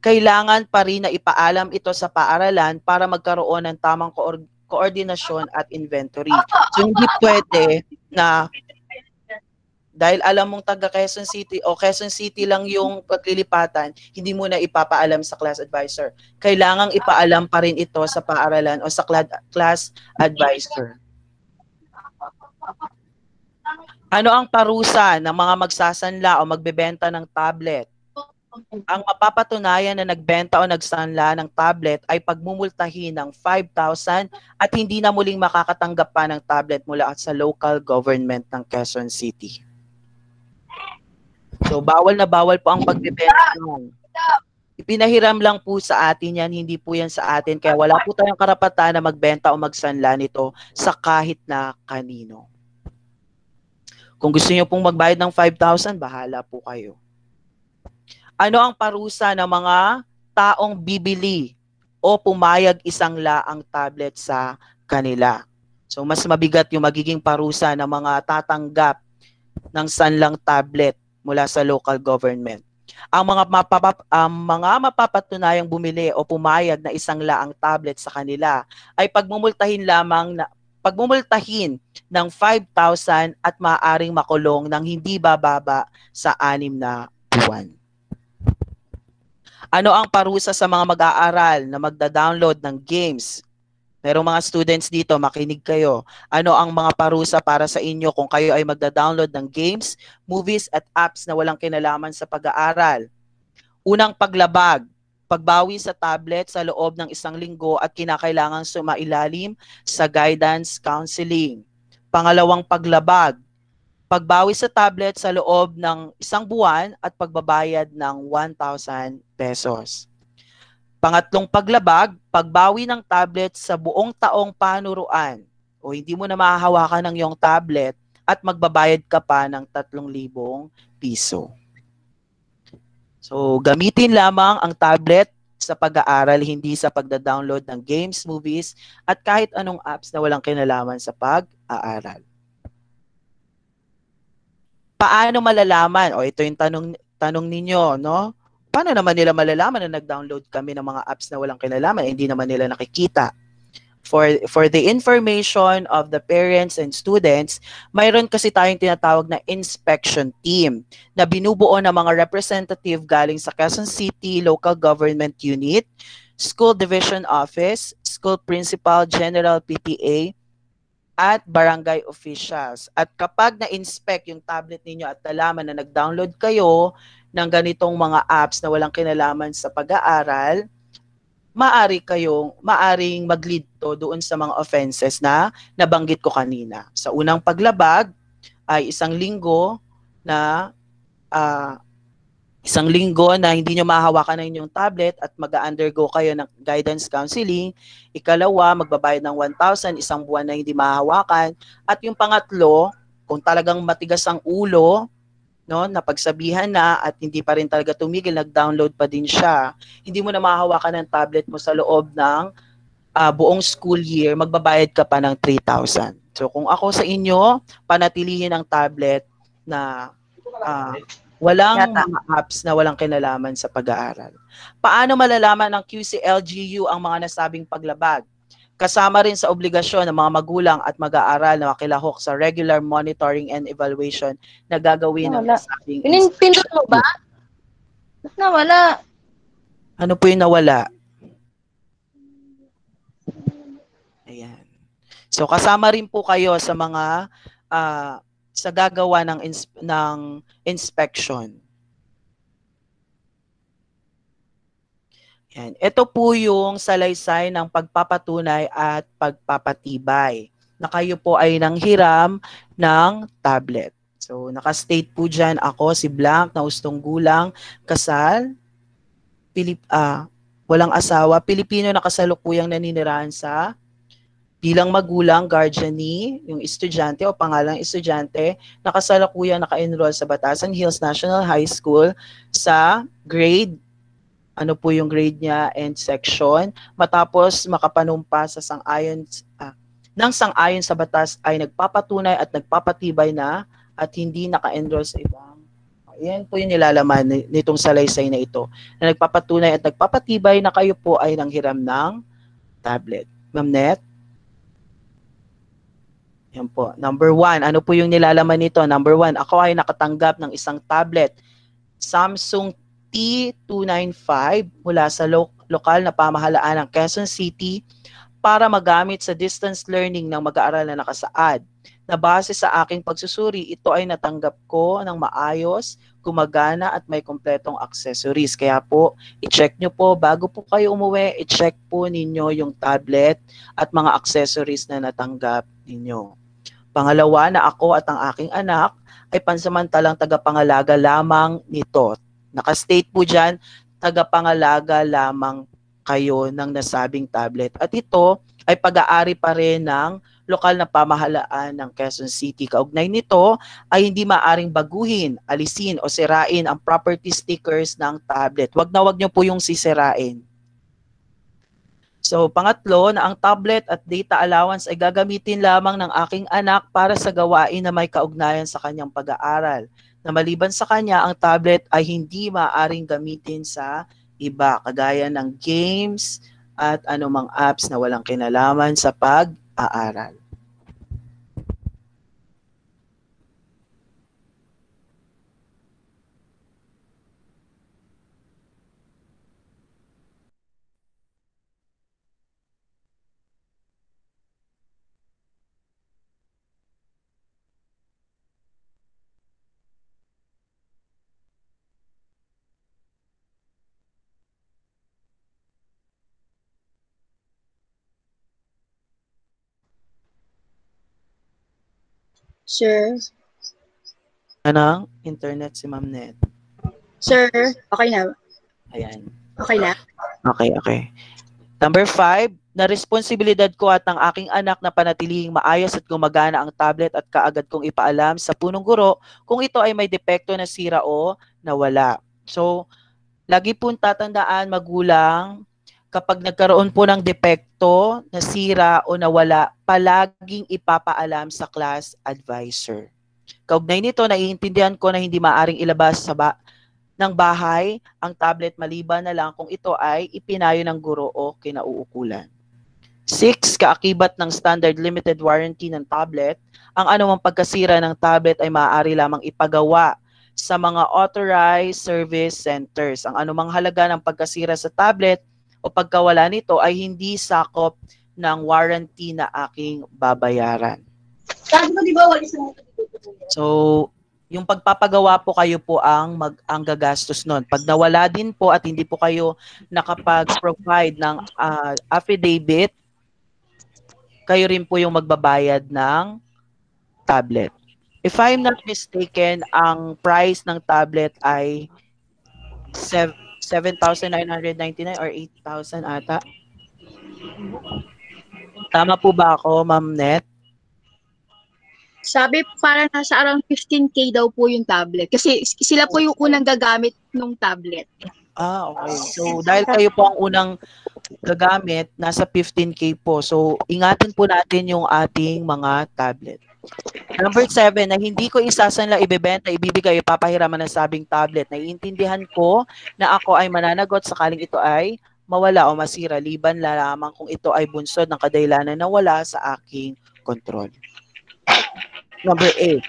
kailangan pa rin na ipaalam ito sa paaralan para magkaroon ng tamang koor- koordinasyon at inventory. So hindi pwede na dahil alam mong taga Quezon City o Quezon City lang yung paglilipatan, hindi mo na ipapaalam sa class advisor. Kailangang ipaalam pa rin ito sa paaralan o sa class advisor. Ano ang parusa ng mga magsasanla o magbebenta ng tablet? Ang mapapatunayan na nagbenta o nagsanla ng tablet ay pagmumultahin ng 5,000 at hindi na muling makakatanggap pa ng tablet mula sa local government ng Quezon City. So bawal na bawal po ang pagbebenta. Ipinahiram lang po sa atin yan, hindi po yan sa atin. Kaya wala po tayong karapatan na magbenta o magsanla nito sa kahit na kanino. Kung gusto niyo pong magbayad ng 5,000, bahala po kayo. Ano ang parusa ng mga taong bibili o pumayag isang laang tablet sa kanila? So mas mabigat yung magiging parusa ng mga tatanggap ng sanlang tablet mula sa local government. Ang mga mapapap ang mga mapapatunayang bumili o pumayag na isang laang tablet sa kanila ay pagmumultahin lamang na pagmumultahin ng 5,000 at maaaring makulong ng hindi bababa sa anim na buwan. Ano ang parusa sa mga mag-aaral na magda-download ng games? Merong mga students dito, makinig kayo. Ano ang mga parusa para sa inyo kung kayo ay magda-download ng games, movies at apps na walang kinalaman sa pag-aaral? Unang paglabag, pagbawi sa tablet sa loob ng isang linggo at kinakailangan sumailalim sa guidance counseling. Pangalawang paglabag, pagbawi sa tablet sa loob ng isang buwan at pagbabayad ng 1,000 pesos. Pangatlong paglabag, pagbawi ng tablet sa buong taong panuruan o hindi mo na mahahawakan ng iyong tablet at magbabayad ka pa ng 3,000 piso. So, gamitin lamang ang tablet sa pag-aaral, hindi sa pagda-download ng games, movies, at kahit anong apps na walang kinalaman sa pag-aaral. Paano malalaman? O ito yung tanong tanong ninyo, no? Paano naman nila malalaman na nag-download kami ng mga apps na walang kinalaman? Hindi naman nila nakikita for for the information of the parents and students, mayroon kasi tayong tinatawag na inspection team na binubuo ng mga representative galing sa Quezon City Local Government Unit, School Division Office, School Principal, General PTA, at barangay officials. At kapag na-inspect yung tablet ninyo at nalaman na nag-download kayo ng ganitong mga apps na walang kinalaman sa pag-aaral, maari kayong maaring mag-lead to doon sa mga offenses na nabanggit ko kanina. Sa unang paglabag ay isang linggo na ah, isang linggo na hindi nyo mahawakan ng inyong tablet at mag-undergo kayo ng guidance counseling. Ikalawa, magbabayad ng 1,000, isang buwan na hindi mahawakan. At yung pangatlo, kung talagang matigas ang ulo, no, napagsabihan na at hindi pa rin talaga tumigil, nag-download pa din siya, hindi mo na mahawakan ng tablet mo sa loob ng ah, buong school year, magbabayad ka pa ng 3,000. So kung ako sa inyo, panatilihin ang tablet na ah, walang Yata. mga apps na walang kinalaman sa pag-aaral. Paano malalaman ng QCLGU ang mga nasabing paglabag? Kasama rin sa obligasyon ng mga magulang at mag-aaral na makilahok sa regular monitoring and evaluation na gagawin ng Wala. nasabing Pinin, pindot mo ba? Nawala? Ano po yung nawala? Ayan. So kasama rin po kayo sa mga ah, sa gagawa ng ins- ng inspection. Yan. Ito po yung salaysay ng pagpapatunay at pagpapatibay na kayo po ay nanghiram ng tablet. So, nakastate po dyan ako, si Blank, na ustong gulang, kasal, Pilip, ah, walang asawa, Pilipino na kasalukuyang naninirahan sa bilang magulang, guardian ni yung estudyante o pangalang estudyante na kasalukuyang naka-enroll sa Batasan Hills National High School sa grade ano po yung grade niya and section matapos makapanumpa sa sang-ayon ah, ng sang-ayon sa batas ay nagpapatunay at nagpapatibay na at hindi naka-enroll sa ibang yan po yung nilalaman ni- nitong salaysay na ito na nagpapatunay at nagpapatibay na kayo po ay nanghiram ng tablet. Ma'am Net? Yan po. Number one, ano po yung nilalaman nito? Number one, ako ay nakatanggap ng isang tablet. Samsung T295 mula sa lo- lokal na pamahalaan ng Quezon City para magamit sa distance learning ng mag-aaral na nakasaad. Na base sa aking pagsusuri, ito ay natanggap ko ng maayos, gumagana at may kompletong accessories. Kaya po, i-check nyo po bago po kayo umuwi, i-check po ninyo yung tablet at mga accessories na natanggap ninyo. Pangalawa na ako at ang aking anak ay pansamantalang tagapangalaga lamang nito. Nakastate po dyan, tagapangalaga lamang kayo ng nasabing tablet. At ito ay pag-aari pa rin ng lokal na pamahalaan ng Quezon City. Kaugnay nito ay hindi maaring baguhin, alisin o sirain ang property stickers ng tablet. Wag na wag nyo po yung sisirain. So, pangatlo, na ang tablet at data allowance ay gagamitin lamang ng aking anak para sa gawain na may kaugnayan sa kanyang pag-aaral. Na maliban sa kanya, ang tablet ay hindi maaaring gamitin sa iba, kagaya ng games at anumang apps na walang kinalaman sa pag-aaral. Sir, Anong internet si Ma'am Net? sir, okay na. Ayan. Okay na. Okay, okay. Number five, na responsibilidad ko at ng aking anak na panatilihing maayos at gumagana ang tablet at kaagad kong ipaalam sa punong guro kung ito ay may depekto na sira o nawala. So, lagi pong tatandaan magulang kapag nagkaroon po ng depekto, nasira o nawala, palaging ipapaalam sa class advisor. Kaugnay nito, naiintindihan ko na hindi maaring ilabas sa ba- ng bahay ang tablet maliban na lang kung ito ay ipinayo ng guro o kinauukulan. Six, kaakibat ng standard limited warranty ng tablet, ang anumang pagkasira ng tablet ay maaari lamang ipagawa sa mga authorized service centers. Ang anumang halaga ng pagkasira sa tablet o pagkawala nito ay hindi sakop ng warranty na aking babayaran. So, yung pagpapagawa po kayo po ang mag ang gagastos nun. Pag nawala din po at hindi po kayo nakapag-provide ng ah, affidavit, kayo rin po yung magbabayad ng tablet. If I'm not mistaken, ang price ng tablet ay sev- 7,999 or 8,000 ata. Tama po ba ako, Ma'am Net? Sabi para nasa around 15k daw po yung tablet. Kasi sila po yung unang gagamit ng tablet. Ah, okay. So, dahil kayo po ang unang gagamit, nasa 15K po. So, ingatan po natin yung ating mga tablet. Number seven, na hindi ko isasanla, ibebenta, ibibigay, ipapahiraman ng sabing tablet. Naiintindihan ko na ako ay mananagot sakaling ito ay mawala o masira. Liban la lamang kung ito ay bunsod ng kadailanan na wala sa aking kontrol. Number eight,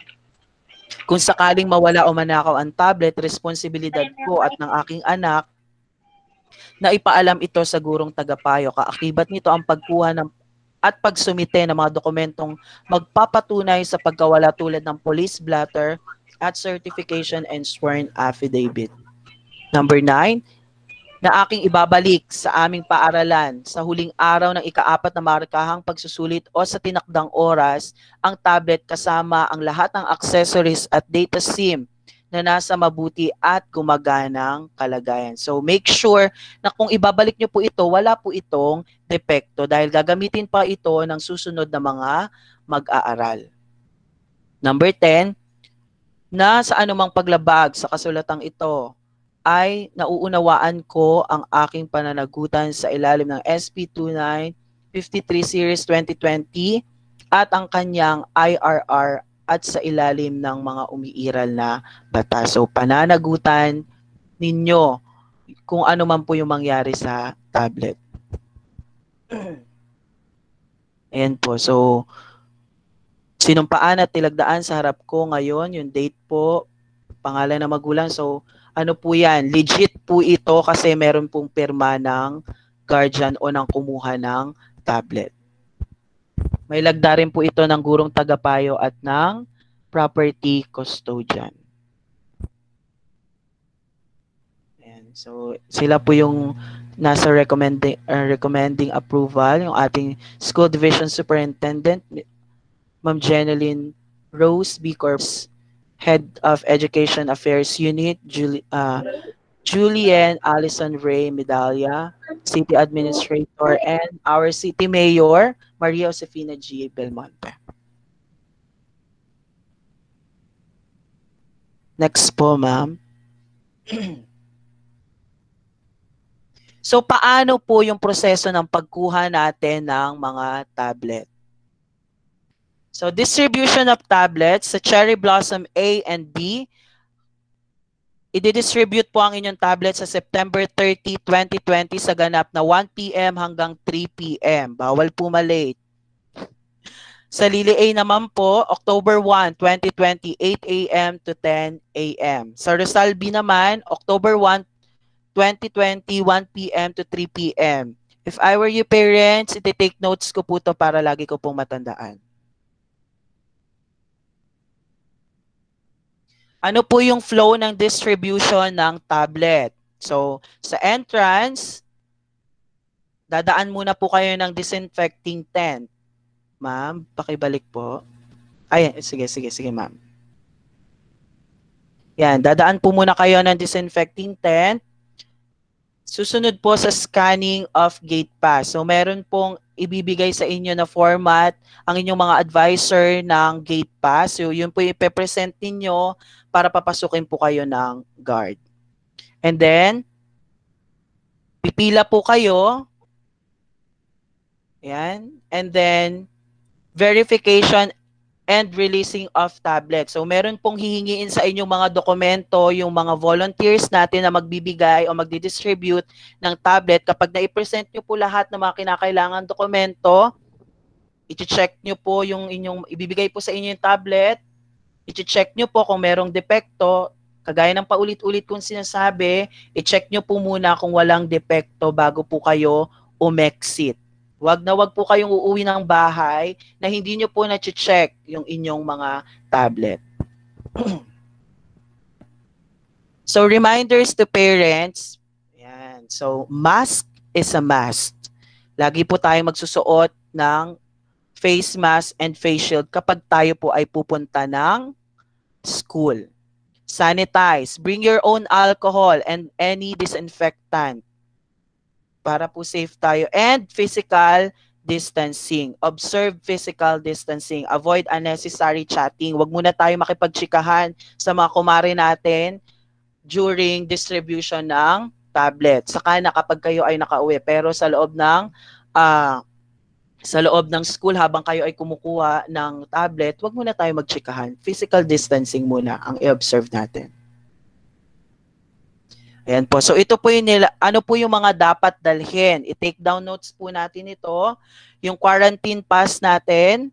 kung sakaling mawala o manakaw ang tablet, responsibilidad ko at ng aking anak na ipaalam ito sa gurong tagapayo. Kaakibat nito ang pagkuha ng at pagsumite ng mga dokumentong magpapatunay sa pagkawala tulad ng police blotter at certification and sworn affidavit. Number nine, na aking ibabalik sa aming paaralan sa huling araw ng ikaapat na markahang pagsusulit o sa tinakdang oras ang tablet kasama ang lahat ng accessories at data SIM na nasa mabuti at gumaganang kalagayan. So make sure na kung ibabalik nyo po ito, wala po itong depekto dahil gagamitin pa ito ng susunod na mga mag-aaral. Number 10, na sa anumang paglabag sa kasulatang ito ay nauunawaan ko ang aking pananagutan sa ilalim ng SP 2953 Series 2020 at ang kanyang IRR at sa ilalim ng mga umiiral na batas. So pananagutan ninyo kung ano man po yung mangyari sa tablet. Ayan po. So, sinumpaan at tilagdaan sa harap ko ngayon, yung date po, pangalan ng magulang. So, ano po yan? Legit po ito kasi meron pong pirma ng guardian o ng kumuha ng tablet. May lagda rin po ito ng gurong tagapayo at ng property custodian. Ayan. So, sila po yung nasa recommending uh, recommending approval yung ating school division superintendent Ma'am Jeneline Rose B Corps Head of Education Affairs Unit Julie uh, Julian Allison Ray Medalla, City Administrator, and our City Mayor, Maria Josefina G. Belmonte. Next po, ma'am. so, paano po yung proseso ng pagkuha natin ng mga tablet? So, distribution of tablets sa Cherry Blossom A and B I-distribute po ang inyong tablet sa September 30, 2020 sa ganap na 1 p.m. hanggang 3 p.m. Bawal po malate. Sa Lili A naman po, October 1, 2020, 8 a.m. to 10 a.m. Sa Rizal B naman, October 1, 2020, 1 p.m. to 3 p.m. If I were you parents, iti-take notes ko po to para lagi ko pong matandaan. Ano po yung flow ng distribution ng tablet. So, sa entrance, dadaan muna po kayo ng disinfecting tent. Ma'am, pakibalik po. Ay, sige, sige, sige, ma'am. Yan, dadaan po muna kayo ng disinfecting tent. Susunod po sa scanning of gate pass. So, meron pong ibibigay sa inyo na format ang inyong mga advisor ng gate pass. So, yun po ipe-present ninyo para papasukin po kayo ng guard. And then, pipila po kayo. Yan. And then, verification and releasing of tablet. So, meron pong hihingiin sa inyong mga dokumento, yung mga volunteers natin na magbibigay o magdi-distribute ng tablet. Kapag na-present nyo po lahat ng mga kinakailangan dokumento, i-check nyo po yung inyong, ibibigay po sa inyo yung tablet, i-check nyo po kung merong depekto, kagaya ng paulit-ulit kong sinasabi, i-check nyo po muna kung walang depekto bago po kayo umexit. Wag na wag po kayong uuwi ng bahay na hindi nyo po na-check yung inyong mga tablet. So reminders to parents. Yan. So mask is a must. Lagi po tayo magsusuot ng face mask and face shield kapag tayo po ay pupunta ng school. Sanitize. Bring your own alcohol and any disinfectant para po safe tayo. And physical distancing. Observe physical distancing. Avoid unnecessary chatting. Huwag muna tayo makipagchikahan sa mga kumare natin during distribution ng tablet. Saka na kapag kayo ay nakauwi. Pero sa loob ng ah, sa loob ng school habang kayo ay kumukuha ng tablet, wag muna tayo magchikahan. Physical distancing muna ang i-observe natin. Ayan po. So ito po yung nila, ano po yung mga dapat dalhin. I-take down notes po natin ito. Yung quarantine pass natin,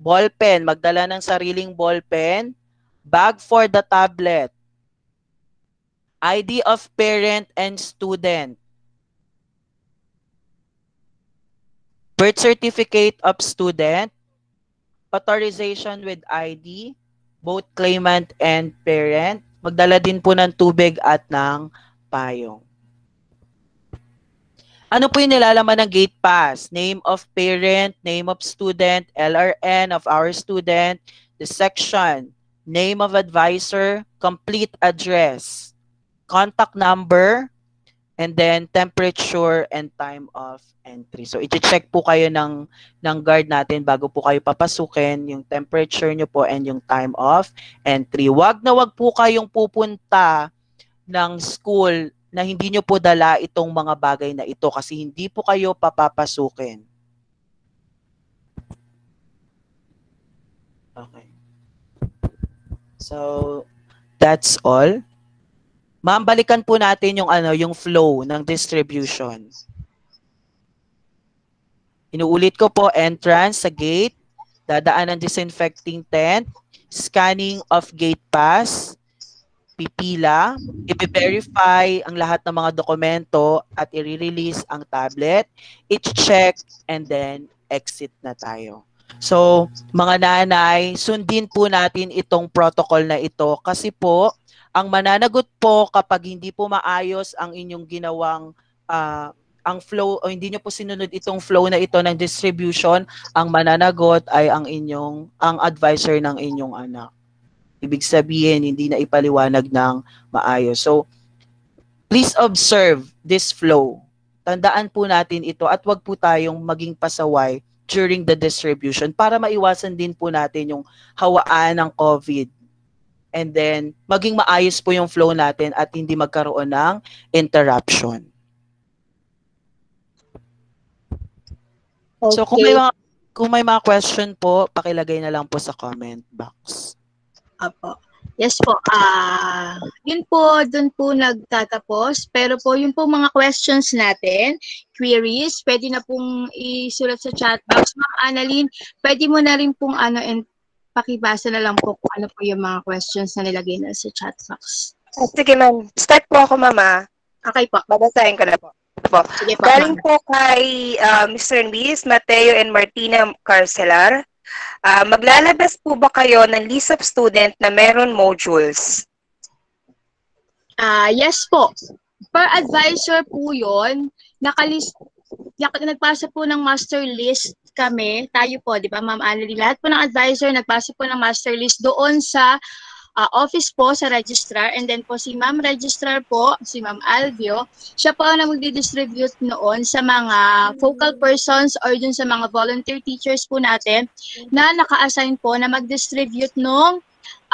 ballpen, magdala ng sariling ballpen, bag for the tablet, ID of parent and student, birth certificate of student, authorization with ID, both claimant and parent, magdala din po ng tubig at ng payong. Ano po yung nilalaman ng gate pass? Name of parent, name of student, LRN of our student, the section, name of advisor, complete address, contact number, and then temperature and time of entry. So, i-check po kayo ng, ng guard natin bago po kayo papasukin, yung temperature nyo po and yung time of entry. Wag na wag po kayong pupunta ng school na hindi nyo po dala itong mga bagay na ito kasi hindi po kayo papapasukin. Okay. So, that's all. Ma'am, balikan po natin yung ano, yung flow ng distribution. Inuulit ko po, entrance sa gate, dadaan ng disinfecting tent, scanning of gate pass, pipila, i-verify ang lahat ng mga dokumento at i-release ang tablet, i-check, and then exit na tayo. So, mga nanay, sundin po natin itong protocol na ito kasi po, ang mananagot po kapag hindi po maayos ang inyong ginawang ah, ang flow o hindi nyo po sinunod itong flow na ito ng distribution, ang mananagot ay ang inyong ang advisor ng inyong anak. Ibig sabihin, hindi na ipaliwanag ng maayos. So, please observe this flow. Tandaan po natin ito at wag po tayong maging pasaway during the distribution para maiwasan din po natin yung hawaan ng COVID. And then, maging maayos po yung flow natin at hindi magkaroon ng interruption. So, kung may mga kung may mga question po, pakilagay na lang po sa comment box. Apo. Yes po. Ah, yun po doon po nagtatapos. Pero po yung po mga questions natin, queries, pwede na pong isulat sa chat box. Ma'am Annalyn, pwede mo na rin pong ano and pakibasa na lang po kung ano po yung mga questions na nilagay na sa chat box. Ah, Sige, ma'am. Start po ako, mama. Okay po. Babasahin ko na po. po. Sige po. Galing ma'am. po kay ah, Mr. Luis, Mateo, and Martina Carcelar. Ah, maglalabas po ba kayo ng list of student na meron modules? Ah, yes po. Per advisor po 'yon. Nakalis yak- nagpasa po ng master list kami, tayo po, 'di ba, Ma'am Annalyn? Lahat po ng advisor nagpasa po ng master list doon sa ah, office po sa registrar and then po si Ma'am Registrar po, si Ma'am Alvio, siya po ang magdi-distribute noon sa mga focal persons or dun sa mga volunteer teachers po natin na naka-assign po na mag-distribute ng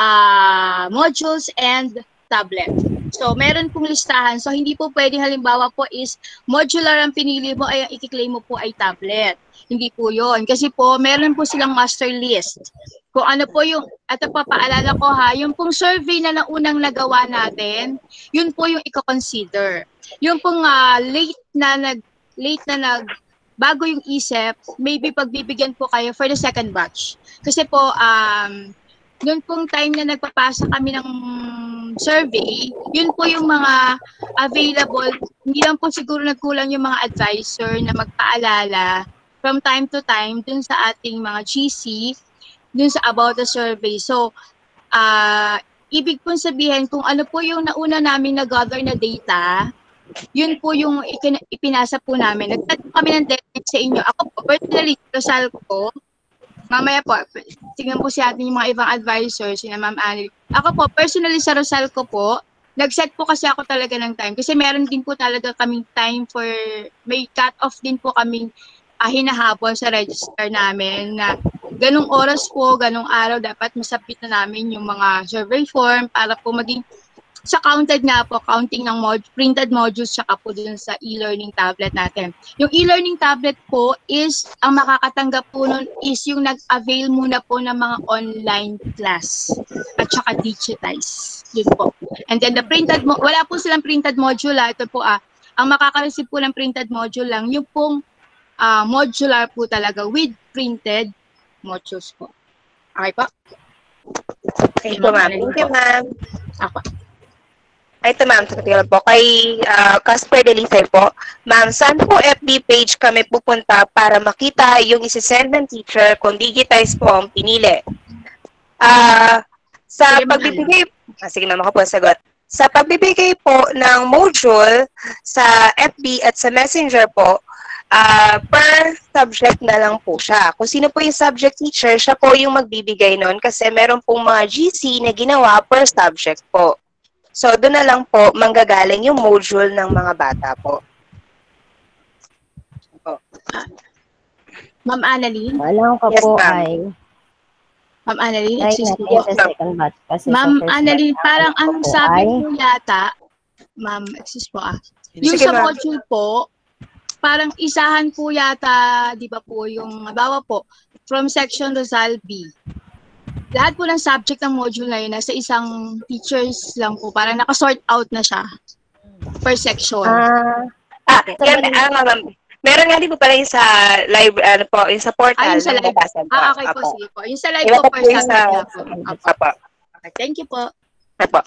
ah, modules and tablet. So, meron pong listahan. So, hindi po pwede halimbawa po is modular ang pinili mo ay ang ikiklaim mo po ay tablet. Hindi po yon Kasi po, meron po silang master list. Kung ano po yung, at pa paalala ko ha, yung pong survey na naunang nagawa natin, yun po yung i-consider. Yung pong ah, late na nag, late na nag, bago yung isip, maybe pagbibigyan po kayo for the second batch. Kasi po, um, noon pong time na nagpapasa kami ng survey, yun po yung mga available. Hindi lang po siguro nagkulang yung mga advisor na magpaalala from time to time dun sa ating mga GC, dun sa about the survey. So, ah ibig pong sabihin kung ano po yung nauna namin na-gather na data, yun po yung ipinasa po namin. Nagtat kami ng deadline sa inyo. Ako po, personally, Rosal ko, mamaya po, tingnan po si atin yung mga ibang advisors, si Ma'am Annie. Ako po, personally sa Rosal ko po, nag-set po kasi ako talaga ng time. Kasi meron din po talaga kaming time for, may cut-off din po kaming ah, hinahabol sa register namin na ganong oras po, ganong araw, dapat masabit na namin yung mga survey form para po maging sa counted nga po, counting ng mod, printed modules tsaka po dun sa e-learning tablet natin. Yung e-learning tablet po is, ang makakatanggap po nun is yung nag-avail muna po ng mga online class at tsaka digitize. Yun po. And then the printed, mo- wala po silang printed module ah. Ito po ah, ang makaka-receive po ng printed module lang, yung pong ah, modular po talaga with printed modules po. Okay po? Thank you, ma'am. Thank you, ma'am. Ako. Ay, Ito, ma'am. Sakatila po. Kay ah, Casper Delisay po. Ma'am, saan po FB page kami pupunta para makita yung isisend ng teacher kung digitize po ang pinili? Ah, sa Sige, pagbibigay... Ah, sige, ma'am. Ako po sagot. Sa pagbibigay po ng module sa FB at sa Messenger po, ah, per subject na lang po siya. Kung sino po yung subject teacher, siya po yung magbibigay nun kasi meron pong mga GC na ginawa per subject po. So, doon na lang po manggagaling yung module ng mga bata po. Ma'am Annalyn? Alam ko Yes, po ma'am. ay Ma'am Annalyn, excuse me po. Ma'am Annalyn, parang ang po sabi ay po yata, ma'am, excuse po ah, yung Sige, sa ma'am. module po, parang isahan po yata, di ba po, yung, bawa po, from section Rizal B. Lahat po ng subject ng module na yun, nasa isang teachers lang po, parang nakasort out na siya per section. Ah, Ah, yan, ah, ma'am. Meron nga din po pala yung sa live, ano po, yung sa portal. Ah, yung sa live. po. ah, okay po, sige po. Yung sa live Iba po, po per po yung subject sa- po. Apo. Apo. Okay, Thank you po. Apo.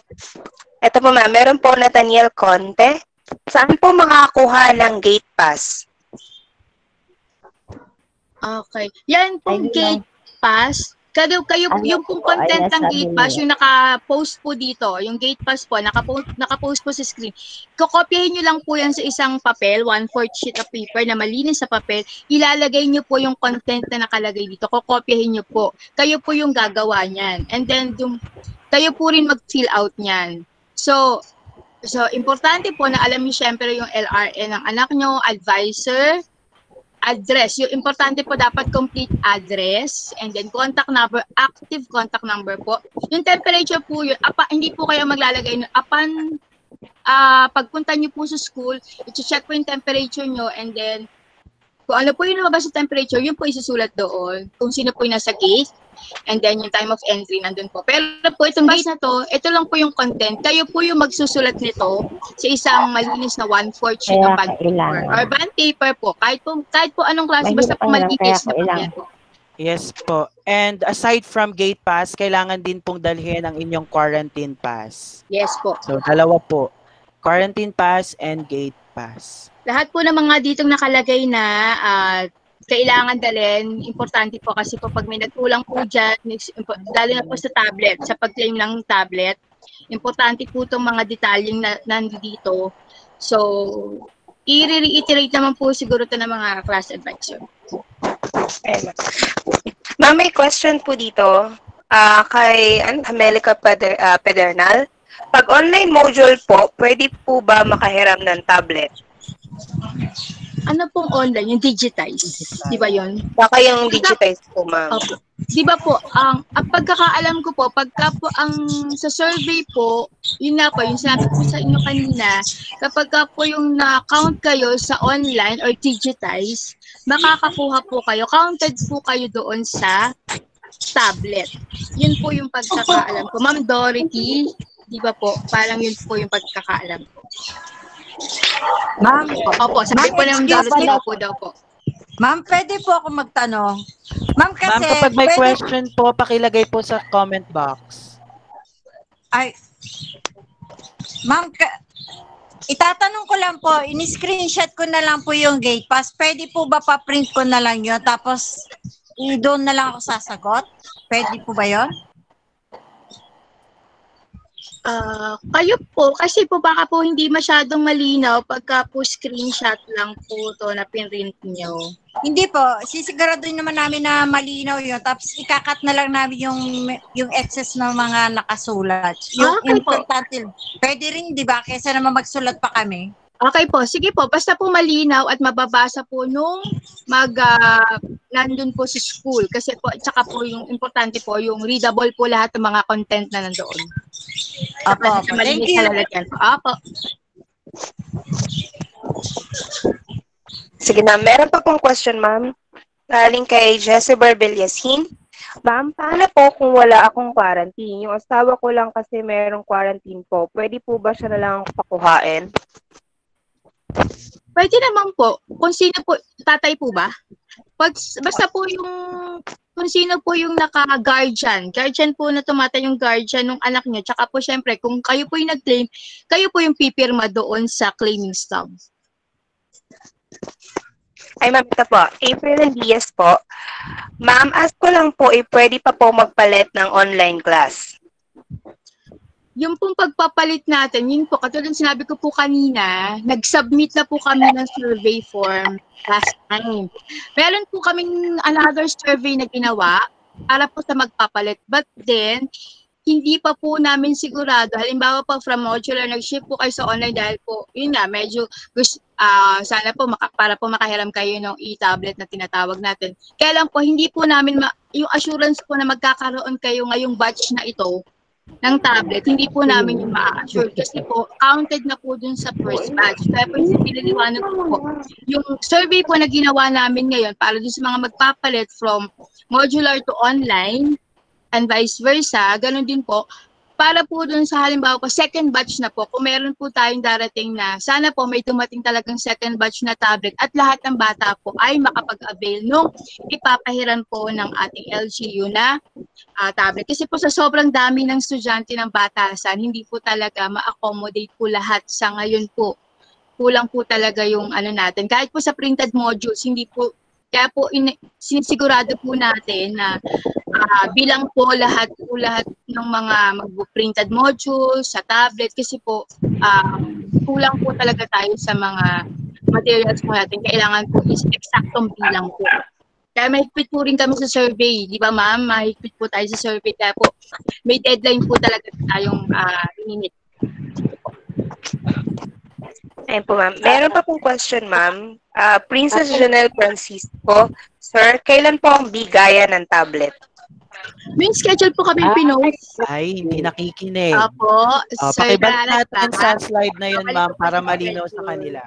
Ito po ma'am, meron po Nathaniel Conte. Saan po makakuha ng gate pass? Okay. Yan pong Ayun gate pass. Kayo, kayo, Ano yung pong po, content ng gate pass, yung naka-post po dito, yung gate pass po, naka-post, naka-post po sa screen. Kokopyahin nyo lang po yan sa isang papel, one-fourth sheet of paper na malinis sa papel. Ilalagay nyo po yung content na nakalagay dito. Kokopyahin nyo po. Kayo po yung gagawa niyan. And then, yung, kayo po rin mag-fill out niyan. So, so importante po na alam niyo syempre yung LRN ng anak nyo, advisor, address. Yung importante po dapat complete address and then contact number, active contact number po. Yung temperature po yun, apa, hindi po kayo maglalagay nun. Upon ah pagpunta niyo po sa school, i-check po yung temperature nyo and then kung ano po yung lumabas sa temperature, yun po isusulat doon. Kung sino po yung nasa gate, and then yung time of entry nandun po. Pero po itong bus na to, ito lang po yung content. Kayo po yung magsusulat nito sa isang malinis na one-fourth sheet of bond paper. Or bond paper po. Kahit po, kahit po anong klase, basta po malinis na papel po. Yes po. And aside from gate pass, kailangan din pong dalhin ang inyong quarantine pass. Yes po. So, dalawa po. Quarantine pass and gate pass. Lahat po ng mga ditong nakalagay na ah, kailangan dalhin, importante po kasi po pag may nagkulang po dyan, lalo na po sa tablet, sa pag-claim ng tablet, importante po itong mga detalyeng na nandito. So, i-reiterate naman po siguro ito ng mga class advisor. Ma'am. May question po dito ah kay ano, Amelica Peder, ah, Pedernal. Pag online module po, pwede po ba makahiram ng tablet? Ano pong online? Yung digitize. Di ba yun? Baka yung digitize po, ma'am. Opo. Di ba po, ang, ang pagkakaalam ko po, pagka po ang sa survey po, yun nga po, yung sinabi ko sa inyo kanina, kapag ka po yung na-count kayo sa online or digitize, makakakuha po kayo, counted po kayo doon sa tablet. Yun po yung pagkakaalam ko. Ma'am Dorothy, di ba po, parang yun po yung pagkakaalam ko. Ma'am, Opo, sabi Ma'am, po ng excuse Dorothy, me. opo daw po. ma'am, pwede po ako magtanong. Ma'am, kasi Ma'am, kapag may pwede, question po, pakilagay po sa comment box. ay, ma'am, ka, itatanong ko lang po, in-screenshot ko na lang po yung gate pass. Pwede po ba pa-print ko na lang yun? Tapos, i-doon na lang ako sasagot? Pwede po ba yun? Ah, kayo po, kasi po baka po hindi masyadong malinaw pagka po screenshot lang po to na pinrint nyo. Hindi po, sisiguraduhin naman namin na malinaw yun. Tapos ikakat na lang namin yung yung excess ng mga nakasulat. Yung Ah, okay po. importante. Pwede rin, di ba? Kesa naman magsulat pa kami. Okay po, sige po, basta po malinaw at mababasa po nung mag, ah, nandun po sa school. Kasi po, tsaka po yung importante po, yung readable po lahat ng mga content na nandoon. Opo, opo. malinis Thank you. po. Apo. Sige na, meron pa pong question, ma'am. Galing kay Jezebel Belyasin. Ma'am, paano po kung wala akong quarantine? Yung asawa ko lang kasi merong quarantine po. Pwede po ba siya na lang pakuhain? Pwede naman po, kung sino po, tatay po ba? Pag, basta po yung, kung sino po yung naka-guardian, guardian po na tumatay yung guardian ng anak niyo, tsaka po syempre, kung kayo po yung nag-claim, kayo po yung pipirma doon sa claiming stub. Ay, ma'am, po. April and Diaz po. Ma'am, ask ko lang po, eh, pwede pa po magpalit ng online class. Yung pong pagpapalit natin, yun po, katulad sinabi ko po kanina, nag-submit na po kami ng survey form last time. Meron po kaming another survey na ginawa para po sa magpapalit. But then, hindi pa po namin sigurado. Halimbawa po from modular, nag-ship po kayo sa online dahil po, yun nga, medyo gusto, ah, sana po maka, para po makahiram kayo ng e-tablet na tinatawag natin. Kaya lang po, hindi po namin, ma- yung assurance po na magkakaroon kayo ngayong batch na ito, ng tablet, hindi po namin yung ma-assure. Kasi po, counted na po dun sa first batch. Kaya po yung piniliwanag po, yung survey po na ginawa namin ngayon para dun sa mga magpapalit from modular to online and vice versa, ganun din po, para po dun sa halimbawa po, second batch na po, kung meron po tayong darating na, sana po may dumating talagang second batch na tablet at lahat ng bata po ay makapag-avail nung ipapahiran po ng ating LGU na ah, tablet. Kasi po sa sobrang dami ng estudyante ng batasan, hindi po talaga ma-accommodate po lahat sa ngayon po. Kulang po talaga yung ano natin. Kahit po sa printed modules, hindi po, kaya po in, sinisigurado po natin na ah, bilang po lahat po lahat ng mga mag-printed modules sa tablet kasi po ah, kulang po talaga tayo sa mga materials po natin. Kailangan po is eksaktong bilang po. Kaya mahigpit po rin kami sa survey, di ba ma'am? Mahigpit po tayo sa survey. Kaya po may deadline po talaga tayong uh, minute. Ayun po, ma'am. Meron pa pong question, ma'am. Ah, Princess Janelle Francisco. Sir, kailan po ang bigayan ng tablet? May schedule po kami pinost. Ay, hindi nakikinig. Apo, Uh, Sir pakibalik natin sa slide na yun, ma'am, para malinaw sa kanila.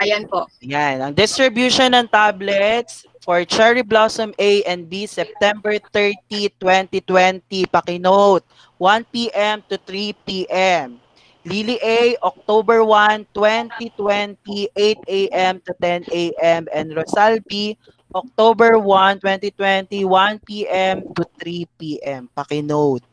Ayan po. Yan. Ang distribution ng tablets for Cherry Blossom A and B, September 30, 2020. Pakinote, 1 p.m. to 3 p.m. Lily A, October 1, 2020, 8 a.m. to 10 a.m. And Rosal B, October 1, 2020, 1 p.m. to 3 p.m. Pakinote.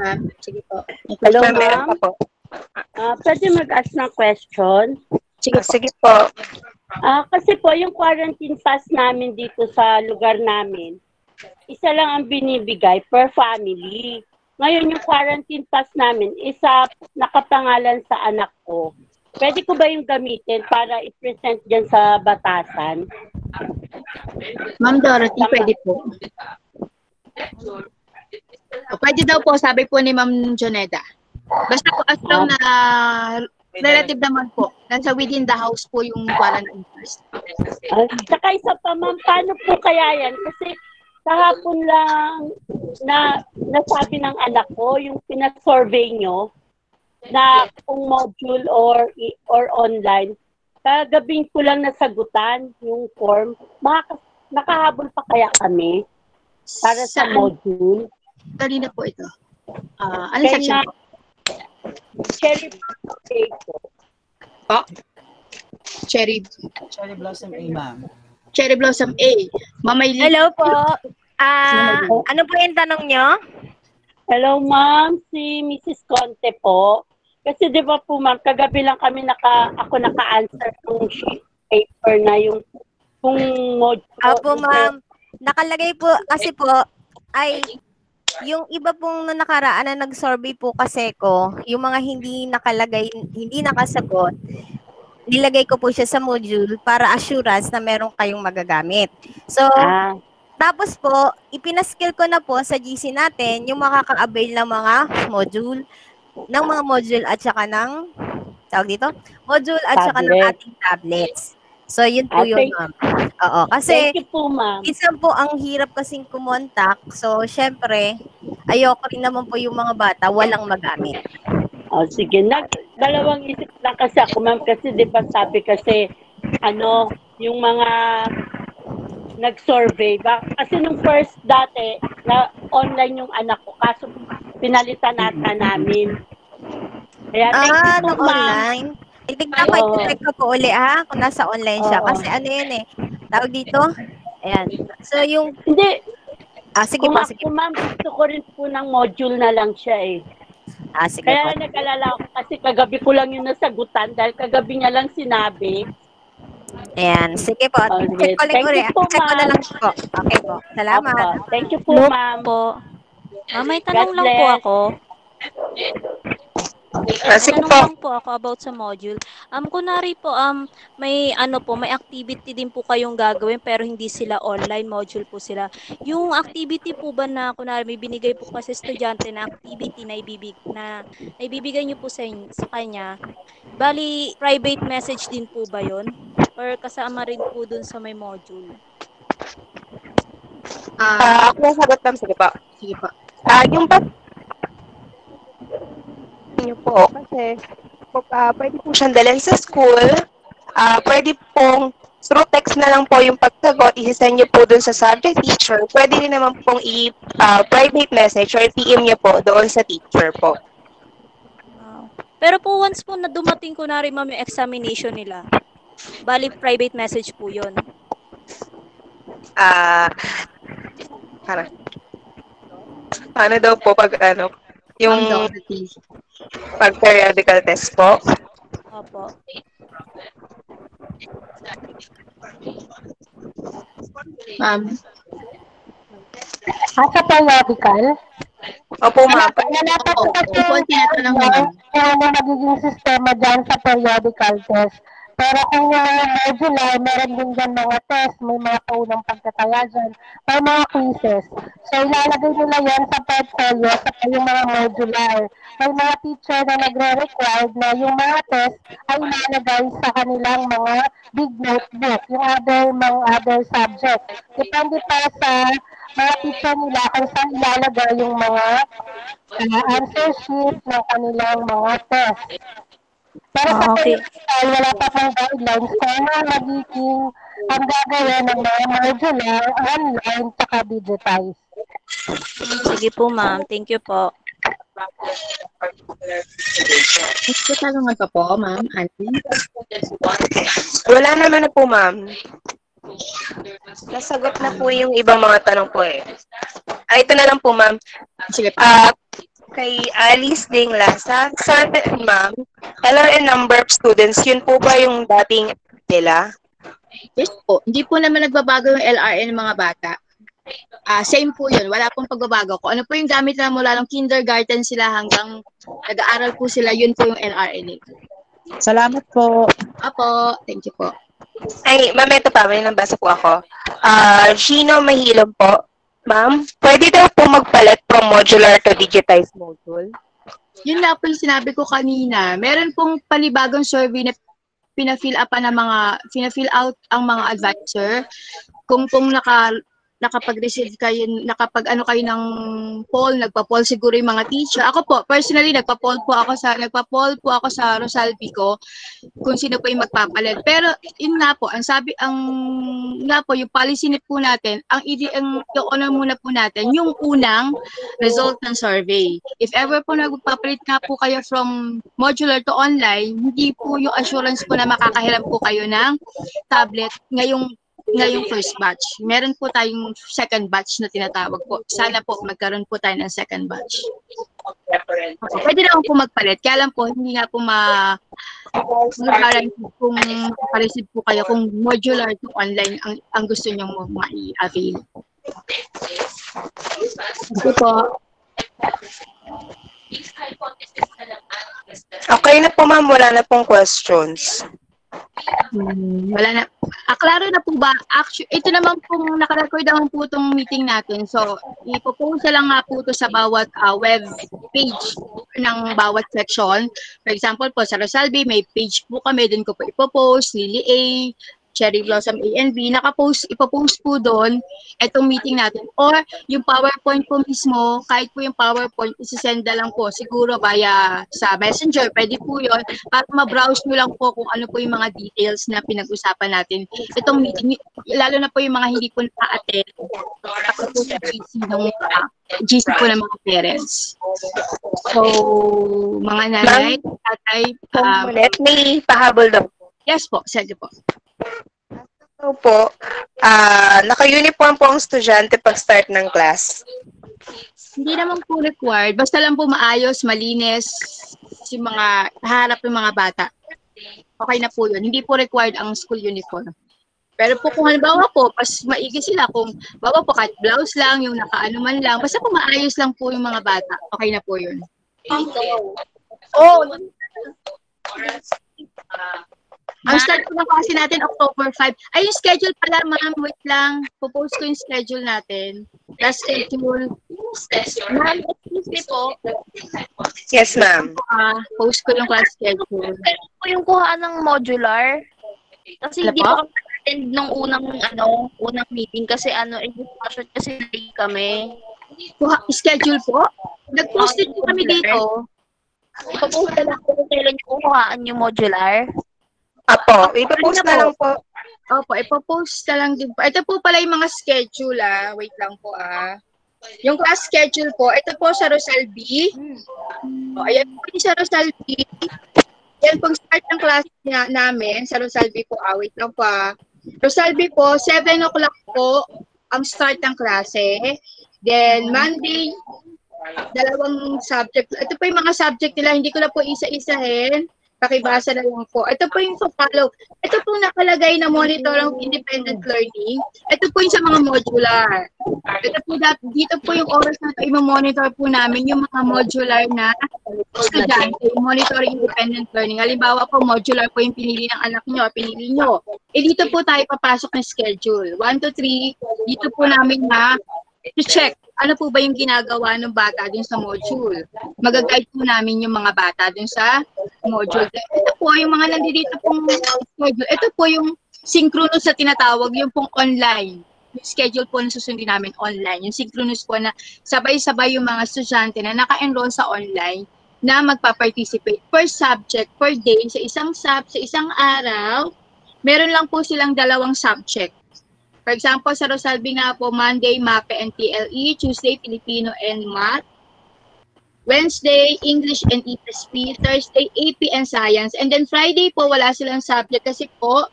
Ma'am, sige po. Hello, Ma'am, meron ma'am. pa po. Ah, pwede mag-ask ng question? Sige, sige po. Ah, kasi po, yung quarantine pass namin dito sa lugar namin, isa lang ang binibigay per family. Ngayon, yung quarantine pass namin, isa nakapangalan sa anak ko. Pwede ko ba yung gamitin para i-present dyan sa batasan? Ma'am Dorothy, pwede po. O, pwede daw po, sabi po ni Ma'am Joneda. Basta po as long na relative naman po, nasa within the house po yung quarantine first. Ah, saka isa pa, ma'am, paano po kaya yan? Kasi kahapon lang na nasabi ng anak ko, yung pinasurvey nyo, na kung module or or online, kagabing ko lang nasagutan yung form. Maka, nakahabol pa kaya kami para sa Saan? module? Kanina po ito. Ah, anong Kaya section po? Cherry birthday ko. Cherry, Cherry Blossom A, ma'am. Cherry Blossom A. Mamay Hello po. Ah, ano po yung tanong nyo? Hello, ma'am. Si Mrs. Conte po. Kasi di ba po, ma'am, kagabi lang kami naka, ako naka-answer ng sheet paper na yung kung mod Apo, ma'am. Nakalagay po, kasi po, ay, yung iba pong na nakaraan na nag-survey po kasi ko, yung mga hindi nakalagay, hindi nakasagot, nilagay ko po siya sa module para assurance na meron kayong magagamit. So, Ah, tapos po, ipinaskill ko na po sa GC natin yung makaka-avail ng mga module, ng mga module at saka ng, tawag dito, module at saka ng Tablet. ating tablets. So, yun po Ah, yun, ma'am. Oo, kasi thank you po, ma'am. minsan po ang hirap kasing kumontak. So, syempre, ayoko rin naman po yung mga bata walang magamit. Oh, sige. Nag, dalawang isip lang kasi ako, ma'am, kasi di ba sabi kasi, ano, yung mga nag-survey ba? Kasi nung first dati, na online yung anak ko, kaso pinalitan nata namin. Kaya thank Ah, you po, ma'am. online? Itignan ko, Oo. i-check ko po uli ha, kung nasa online siya. Oo. Kasi ano yun eh, tawag dito, ayan. So, yung, Hindi, ah, sige kung po, ako, sige. ma'am, gusto ko rin po ng module na lang siya eh. Ah, sige Kaya po. nag-alala ako kasi kagabi ko lang yung nasagutan dahil kagabi niya lang sinabi. Ayan, sige po. Oh, Check ko lang Thank uli. you po, Check ko na lang po. Okay po. Salamat. Opo. Thank you po, ma'am. po. Ah, may tanong God lang po ako. Ah, May sige po. po ako about sa module. Um, kunwari po, um, may ano po, may activity din po kayong gagawin pero hindi sila online, module po sila. Yung activity po ba na, kunwari, may binigay po kasi estudyante na activity na ibibig, na, na ibibigay niyo po sa, sa kanya, bali, private message din po ba yon Or kasama rin po dun sa may module? Ah, Ah, ako yung sagot ma'am. Sige po. sige po. Ah, yung pa niyo po kasi po, ah, pwede po siyang dalhin sa school. Ah, pwede pong through text na lang po yung pagsagot, i-send niyo po dun sa subject teacher. Pwede rin naman pong i-private message or PM niyo po doon sa teacher po. Ah, pero po once po na dumating kunwari ma'am yung examination nila, bali private message po yon Ah, para. Paano daw po pag ano, yung Ang Dorothy. pag periodical test po? Opo. Ma'am, At sa periodical, Opo, ma'am. wala pa po opo, kasi opo ang tinatanong mo, ano magiging sistema dyan sa periodical test. Pero kung yung mga modular, meron din dyan mga test, may mga paunang pagkataya dyan, may mga quizzes. So, ilalagay nila yan sa portfolio sa yung mga modular. May mga teacher na nagre-required na yung mga test ay ilalagay sa kanilang mga big notebook, yung other, mga other subject. Depende pa sa mga teacher nila kung saan ilalagay yung mga uh, answer sheet ng kanilang mga test. Pero sa Ah, okay. technical, wala pa pang guidelines kung ano ang magiging ang gagawin ng mga modular, online, tsaka digitized. Sige po ma'am, thank you po. May katanungan pa po, ma'am, Annie? Wala naman na po, ma'am. Nasagot na po yung ibang mga tanong po eh. Ah, ito na lang po, ma'am. Sige po. Ah, kay Alice Dingla, sa, sa ma'am, LRN number of students, yun po ba yung dating nila? Yes po. Hindi po naman nagbabago yung LRN ng mga bata. Ah, same po yun. Wala pong pagbabago. Kung ano po yung gamit na mula ng kindergarten sila hanggang nag-aaral po sila, yun po yung LRN. Salamat po. Apo, thank you po. Ay, ma'am, ito pa, may nabasa po ako. Ah, Gino Mahilom po. Ma'am, pwede daw po magpalit from modular to digitized module? Yun nga po yung sinabi ko kanina. Meron pong panibagong survey na pina-fill up ng mga, pina-fill out ang mga advisor. Kung pong naka, nakapag-receive kayo, nakapag ano kayo ng poll, nagpa-poll siguro yung mga teacher. Ako po, personally, nagpa-poll po ako sa, nagpa-poll po ako sa Rosal Pico kung sino po yung magpapalit. Pero, yun nga po, ang sabi, ang, nga po, yung policy net po natin, ang, idi, ang, yung una muna po natin, yung unang result ng survey. If ever po nagpapalit nga po kayo from modular to online, hindi po yung assurance po na makakahiram po kayo ng tablet ngayong ngayong first batch. Meron po tayong second batch na tinatawag po. Sana po magkaroon po tayo ng second batch. Opo, Pwede naman po magpalit. Kaya lang po, hindi nga po ma guarantee kung makareceive po kayo, kung modular to online ang, ang gusto nyo mo ma-avail. Ito po. Okay na po ma'am, wala na pong questions. Hmm, wala na. Ah, klaro na po ba? Actually, ito naman pong nakarecord naman po itong meeting natin. So, ipopost na lang nga po ito sa bawat ah, web page ng bawat section. For example po, sa Rosalbe, may page po kami. Doon ko po ipopost. Lily A, Cherry Blossom A and B. Nakapost, ipopost po doon itong meeting natin. Or yung PowerPoint po mismo, kahit po yung PowerPoint, isisend na lang po siguro via sa Messenger. Pwede po yun. Para ma-browse nyo lang po kung ano po yung mga details na pinag-usapan natin. Itong meeting, lalo na po yung mga hindi po na-attend. Tapos po sa GC ng mga GC po ng mga parents. So, mga nanay, tatay, um, Let me pahabol daw. yes po, sige po. So po, ah naka-uniform po ang estudyante pag start ng class. Hindi naman po required. Basta lang po maayos, malinis, yung mga, harap ng mga bata. Okay na po yun. Hindi po required ang school uniform. Pero po kung halimbawa po, pas maigi sila kung bawa po kahit blouse lang, yung nakaano man lang, basta po maayos lang po yung mga bata. Okay na po yun. Oh, ang start po ng klase natin, October 5. Ay, yung schedule pala, ma'am. Wait lang. Popost ko yung schedule natin. Last schedule. Ma'am, excuse me po. Yes, ma'am. Ah, post ko yung class schedule. Pero po yung kuhaan ng modular. Kasi Ano hindi po? kami attend nung unang ano, unang meeting kasi ano, in discussion kasi late kami. Kuha, schedule po? Nag-post din po kami dito. Ipapost na lang po kung kailan yung kuhaan yung modular. Apo, ipapost na lang po. Opo, ipopost na lang din po. Ito po pala yung mga schedule ah. Wait lang po ah. Yung class schedule po, ito po sa Rosal B. O, ayan po yung sa Rosal B. Yan pong start ng class na, namin sa Rosal B po. Ah, wait lang po ah. Rosal B po, 7 o'clock po ang start ng klase. Then, Monday, dalawang subject. Ito po yung mga subject nila. Hindi ko na po isa-isahin. Pakibasa na lang po. Ito po yung follow. Ito po nakalagay na monitor ng independent learning. Ito po yung sa mga modular. Ito po dat- dito po yung oras na ito, i-monitor po namin yung mga modular na estudyante, monitoring independent learning. Halimbawa po, modular po yung pinili ng anak nyo, pinili nyo. Eh dito po tayo papasok ng schedule. 1 to 3, dito po namin na to check ano po ba yung ginagawa ng bata dun sa module. Mag-guide po namin yung mga bata dun sa module. Ito po yung mga nandito pong schedule. Ito po yung synchronous na tinatawag, yung pong online. Yung schedule po na susundin namin online. Yung synchronous po na sabay-sabay yung mga estudyante na naka-enroll sa online na magpa-participate per subject, per day, sa isang sub, sa isang araw, meron lang po silang dalawang subject. For example, sa Rosalbi nga po, Monday, MAPE and TLE, Tuesday, Filipino and Math, Wednesday, English and ESP, Thursday, AP and Science, and then Friday po, wala silang subject kasi po,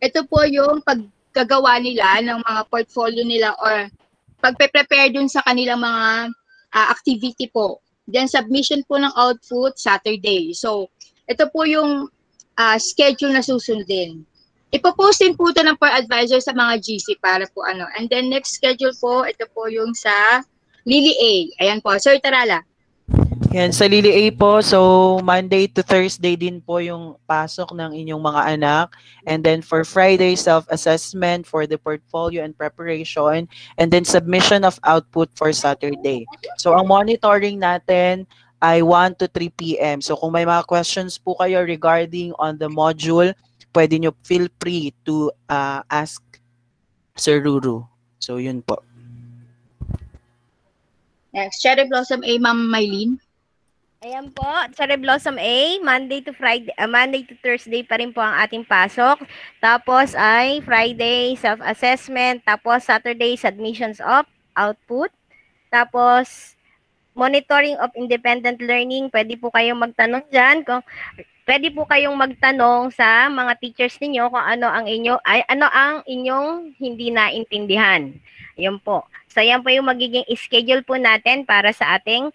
ito po yung paggagawa nila ng mga portfolio nila or pagpe-prepare dun sa kanilang mga ah, activity po. Then submission po ng output Saturday. So, ito po yung ah, schedule na susundin. Ipopost din po ito ng per advisor sa mga GC para po ano. And then next schedule po, ito po yung sa Lily A. Ayan po, Sir Tarala. Yan, sa Lily A po, so Monday to Thursday din po yung pasok ng inyong mga anak. And then for Friday, self-assessment for the portfolio and preparation. And then submission of output for Saturday. So ang monitoring natin ay 1 to 3 p.m. So kung may mga questions po kayo regarding on the module, pwede nyo feel free to uh, ask Sir Ruru. So yun po. Next, Cherry Blossom A, Ma'am Maylene. Ayan po, Cherry Blossom A, Monday to Friday, ah, Monday to Thursday pa rin po ang ating pasok. Tapos ay Friday self-assessment, tapos Saturday submissions of output. Tapos monitoring of independent learning, pwede po kayong magtanong diyan kung pwede po kayong magtanong sa mga teachers ninyo kung ano ang inyo ay ano ang inyong hindi naintindihan. Ayun po. So yan po yung magiging schedule po natin para sa ating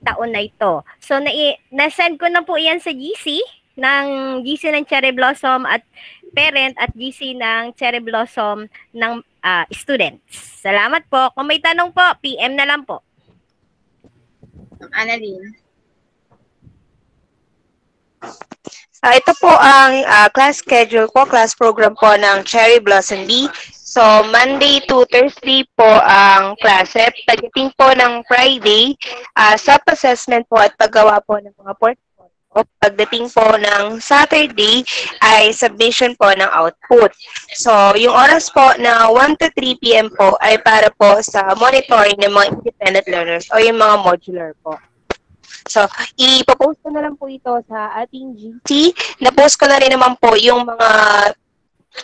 taon na ito. So, na- na-send ko na po yan sa GC. ng GC ng Cherry Blossom at parent at GC ng Cherry Blossom ng ah, students. Salamat po. Kung may tanong po, PM na lang po. Annalyn. Ah, ito po ang ah, class schedule po, class program po ng Cherry Blossom B. So, Monday to Thursday po ang klase. Pagdating po ng Friday, ah, self-assessment po at paggawa po ng mga portfolio. Pagdating po ng Saturday ay submission po ng output. So, yung oras po na 1 to 3 p.m. po ay para po sa monitoring ng mga independent learners o yung mga modular po. So, ipopost ko na lang po ito sa ating GC. Na-post ko na rin naman po yung mga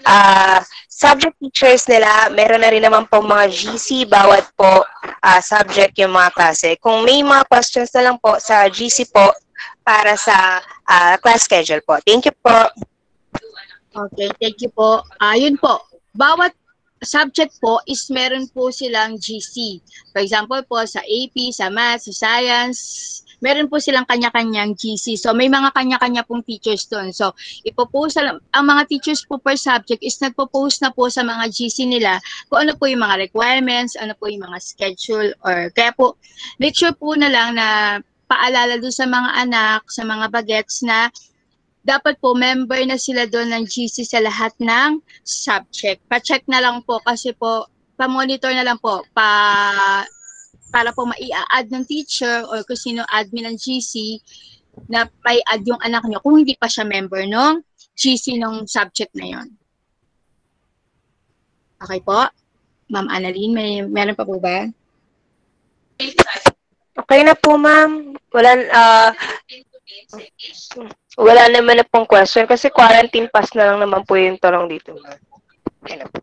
ah, subject teachers nila. Meron na rin naman po mga GC, bawat po ah, subject yung mga klase. Kung may mga questions na lang po sa GC po para sa ah, class schedule po. Thank you po. Okay, thank you po. Ayun po, bawat subject po is meron po silang GC. For example po, sa AP, sa Math, sa Science, meron po silang kanya-kanyang GC. So, may mga kanya-kanya pong teachers doon. So, ipopost ang mga teachers po per subject is nagpo-post na po sa mga GC nila kung ano po yung mga requirements, ano po yung mga schedule, or kaya po, make sure po na lang na paalala doon sa mga anak, sa mga bagets na dapat po member na sila doon ng GC sa lahat ng subject. Pa-check na lang po kasi po, pa-monitor na lang po, pa para po mai-add ng teacher or kung sino admin ng GC na may add yung anak nyo kung hindi pa siya member ng GC ng subject na yon. Okay po? Ma'am Annalyn, may meron pa po ba? Okay na po, ma'am. Wala, ah, wala naman na pong question kasi quarantine pass na lang naman po yung tanong dito. Okay na po.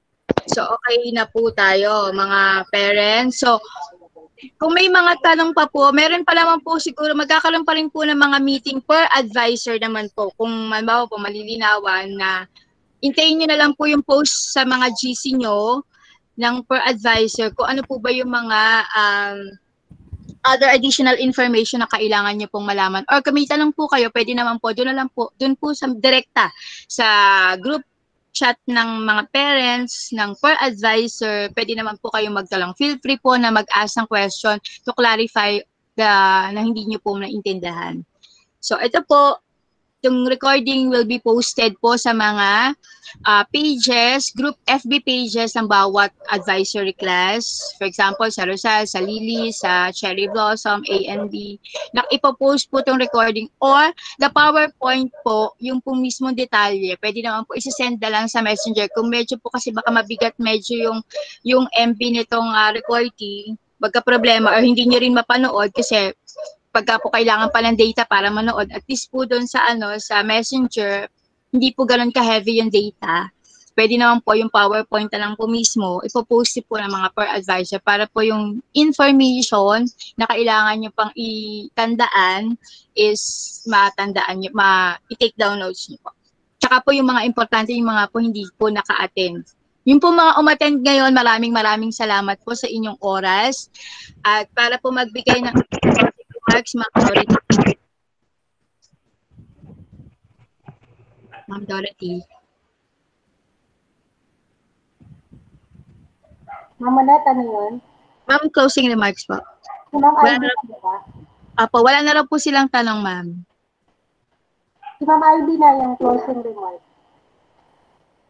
So, okay na po tayo, mga parents. So, kung may mga tanong pa po, meron pa naman po siguro, magkakaroon pa rin po ng mga meeting per advisor naman po. Kung mabawa po, malilinawan na intayin nyo na lang po yung post sa mga GC nyo ng per advisor kung ano po ba yung mga um, other additional information na kailangan nyo pong malaman. Or kung may tanong po kayo, pwede naman po, doon na lang po, doon po sa direkta sa group chat ng mga parents, ng per advisor, pwede naman po kayong magtalang. Feel free po na mag-ask ng question to clarify the, na hindi nyo po naintindihan. So, ito po, yung recording will be posted po sa mga ah, pages, group FB pages ng bawat advisory class. For example, sa Rosal, sa Lily, sa Cherry Blossom, A&B. Na ipopost po itong recording or the PowerPoint po, yung pong mismong detalye, pwede naman po isisend na lang sa messenger. Kung medyo po kasi baka mabigat medyo yung, yung MB nitong ah, recording, magka problema or hindi nyo rin mapanood kasi pagka po kailangan pa ng data para manood, at least po doon sa ano sa messenger, hindi po ganun ka-heavy yung data. Pwede naman po yung PowerPoint na lang po mismo, ipopost po ng mga per advisor para po yung information na kailangan nyo pang itandaan is matandaan nyo, ma i-take down notes nyo po. Tsaka po yung mga importante, yung mga po hindi po naka-attend. Yung po mga umattend ngayon, maraming maraming salamat po sa inyong oras. At para po magbigay ng remarks, Ma'am Dorothy. Ma'am Dorothy. Mama Net, ano yun? Ma'am, closing remarks po. Ma'am Wala na di ba? Apo, wala na raw po silang tanong, ma'am. Si Ma'am Ivy na yung closing remark.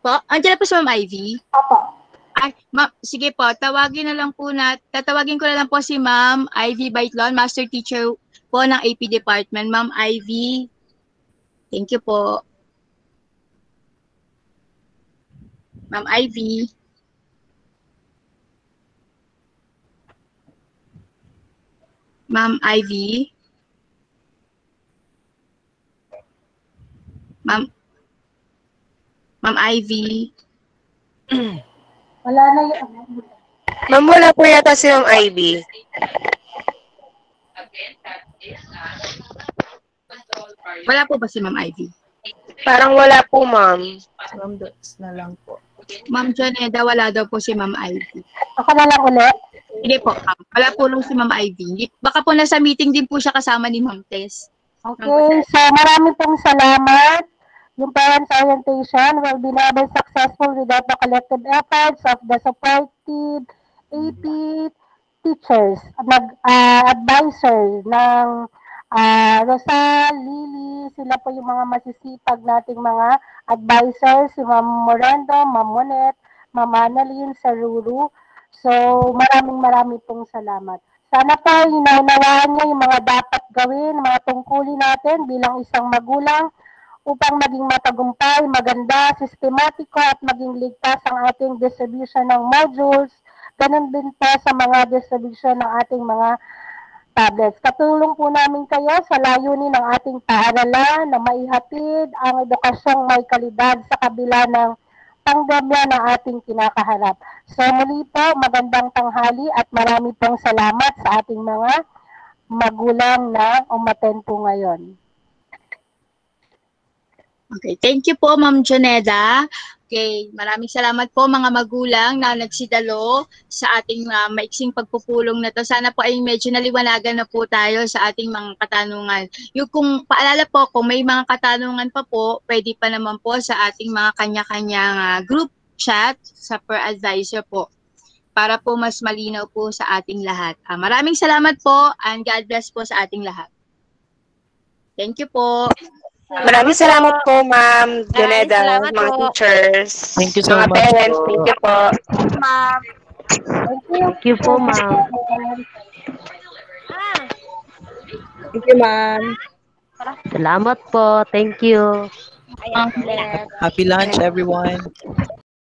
Po, andiyan na po si Ma'am Ivy. Opo. Ay, ma'am, sige po, tawagin na lang po na, tatawagin ko na lang po si Ma'am Ivy Baitlon, Master Teacher po ng AP Department. Ma'am Ivy, thank you po. Ma'am Ivy. Ma'am Ivy. Ma'am Ma'am Ivy. Wala na yung ano. Ma'am, wala po yata si Ma'am Ivy. Wala po ba si Ma'am Ivy? Parang wala po, ma'am. Ma'am, that's na lang po. Ma'am Joneda, wala daw po si Ma'am Ivy. Ako na lang ulit. Hindi po, ma'am. Wala po lang si Ma'am Ivy. Hindi- Baka po nasa meeting din po siya kasama ni Ma'am Tess. Okay, so marami pong salamat. Yung parents orientation will be never successful without the collective efforts of the supportive AP teachers, nag ah, advisor ng ah, Rosal, Lily, sila po yung mga masisipag nating mga advisors, si Ma'am Morendo, Ma'am Monet, Ma'am Annalyn, Saruru. So, maraming maraming pong salamat. Sana po hinaunawaan niyo yung mga dapat gawin, mga tungkulin natin bilang isang magulang upang maging matagumpay, maganda, sistematiko at maging ligtas ang ating distribution ng modules. Ganun din po sa mga distribution ng ating mga tablets. Katulong po namin kayo sa layunin ng ating paaralan na maihatid ang edukasyong may kalidad sa kabila ng pandemya na ating kinakaharap. So muli po, magandang tanghali at marami pong salamat sa ating mga magulang na umaten po ngayon. Okay, thank you po Ma'am Joneda. Okay, maraming salamat po mga magulang na nagsidalo sa ating uh, maiksing pagpupulong na to. Sana po ay medyo naliwanagan na po tayo sa ating mga katanungan. Yung kung paalala po, kung may mga katanungan pa po, pwede pa naman po sa ating mga kanya-kanyang uh, group chat sa per advisor po para po mas malinaw po sa ating lahat. Uh, maraming salamat po and God bless po sa ating lahat. Thank you po. Maraming salamat po, Ma'am Joneda, mga po. teachers, Thank you so mga much parents. po. Thank you po. Ma'am. Thank you po, ma'am. Thank you, Ma'am. Salamat po. Thank you. Happy lunch, everyone.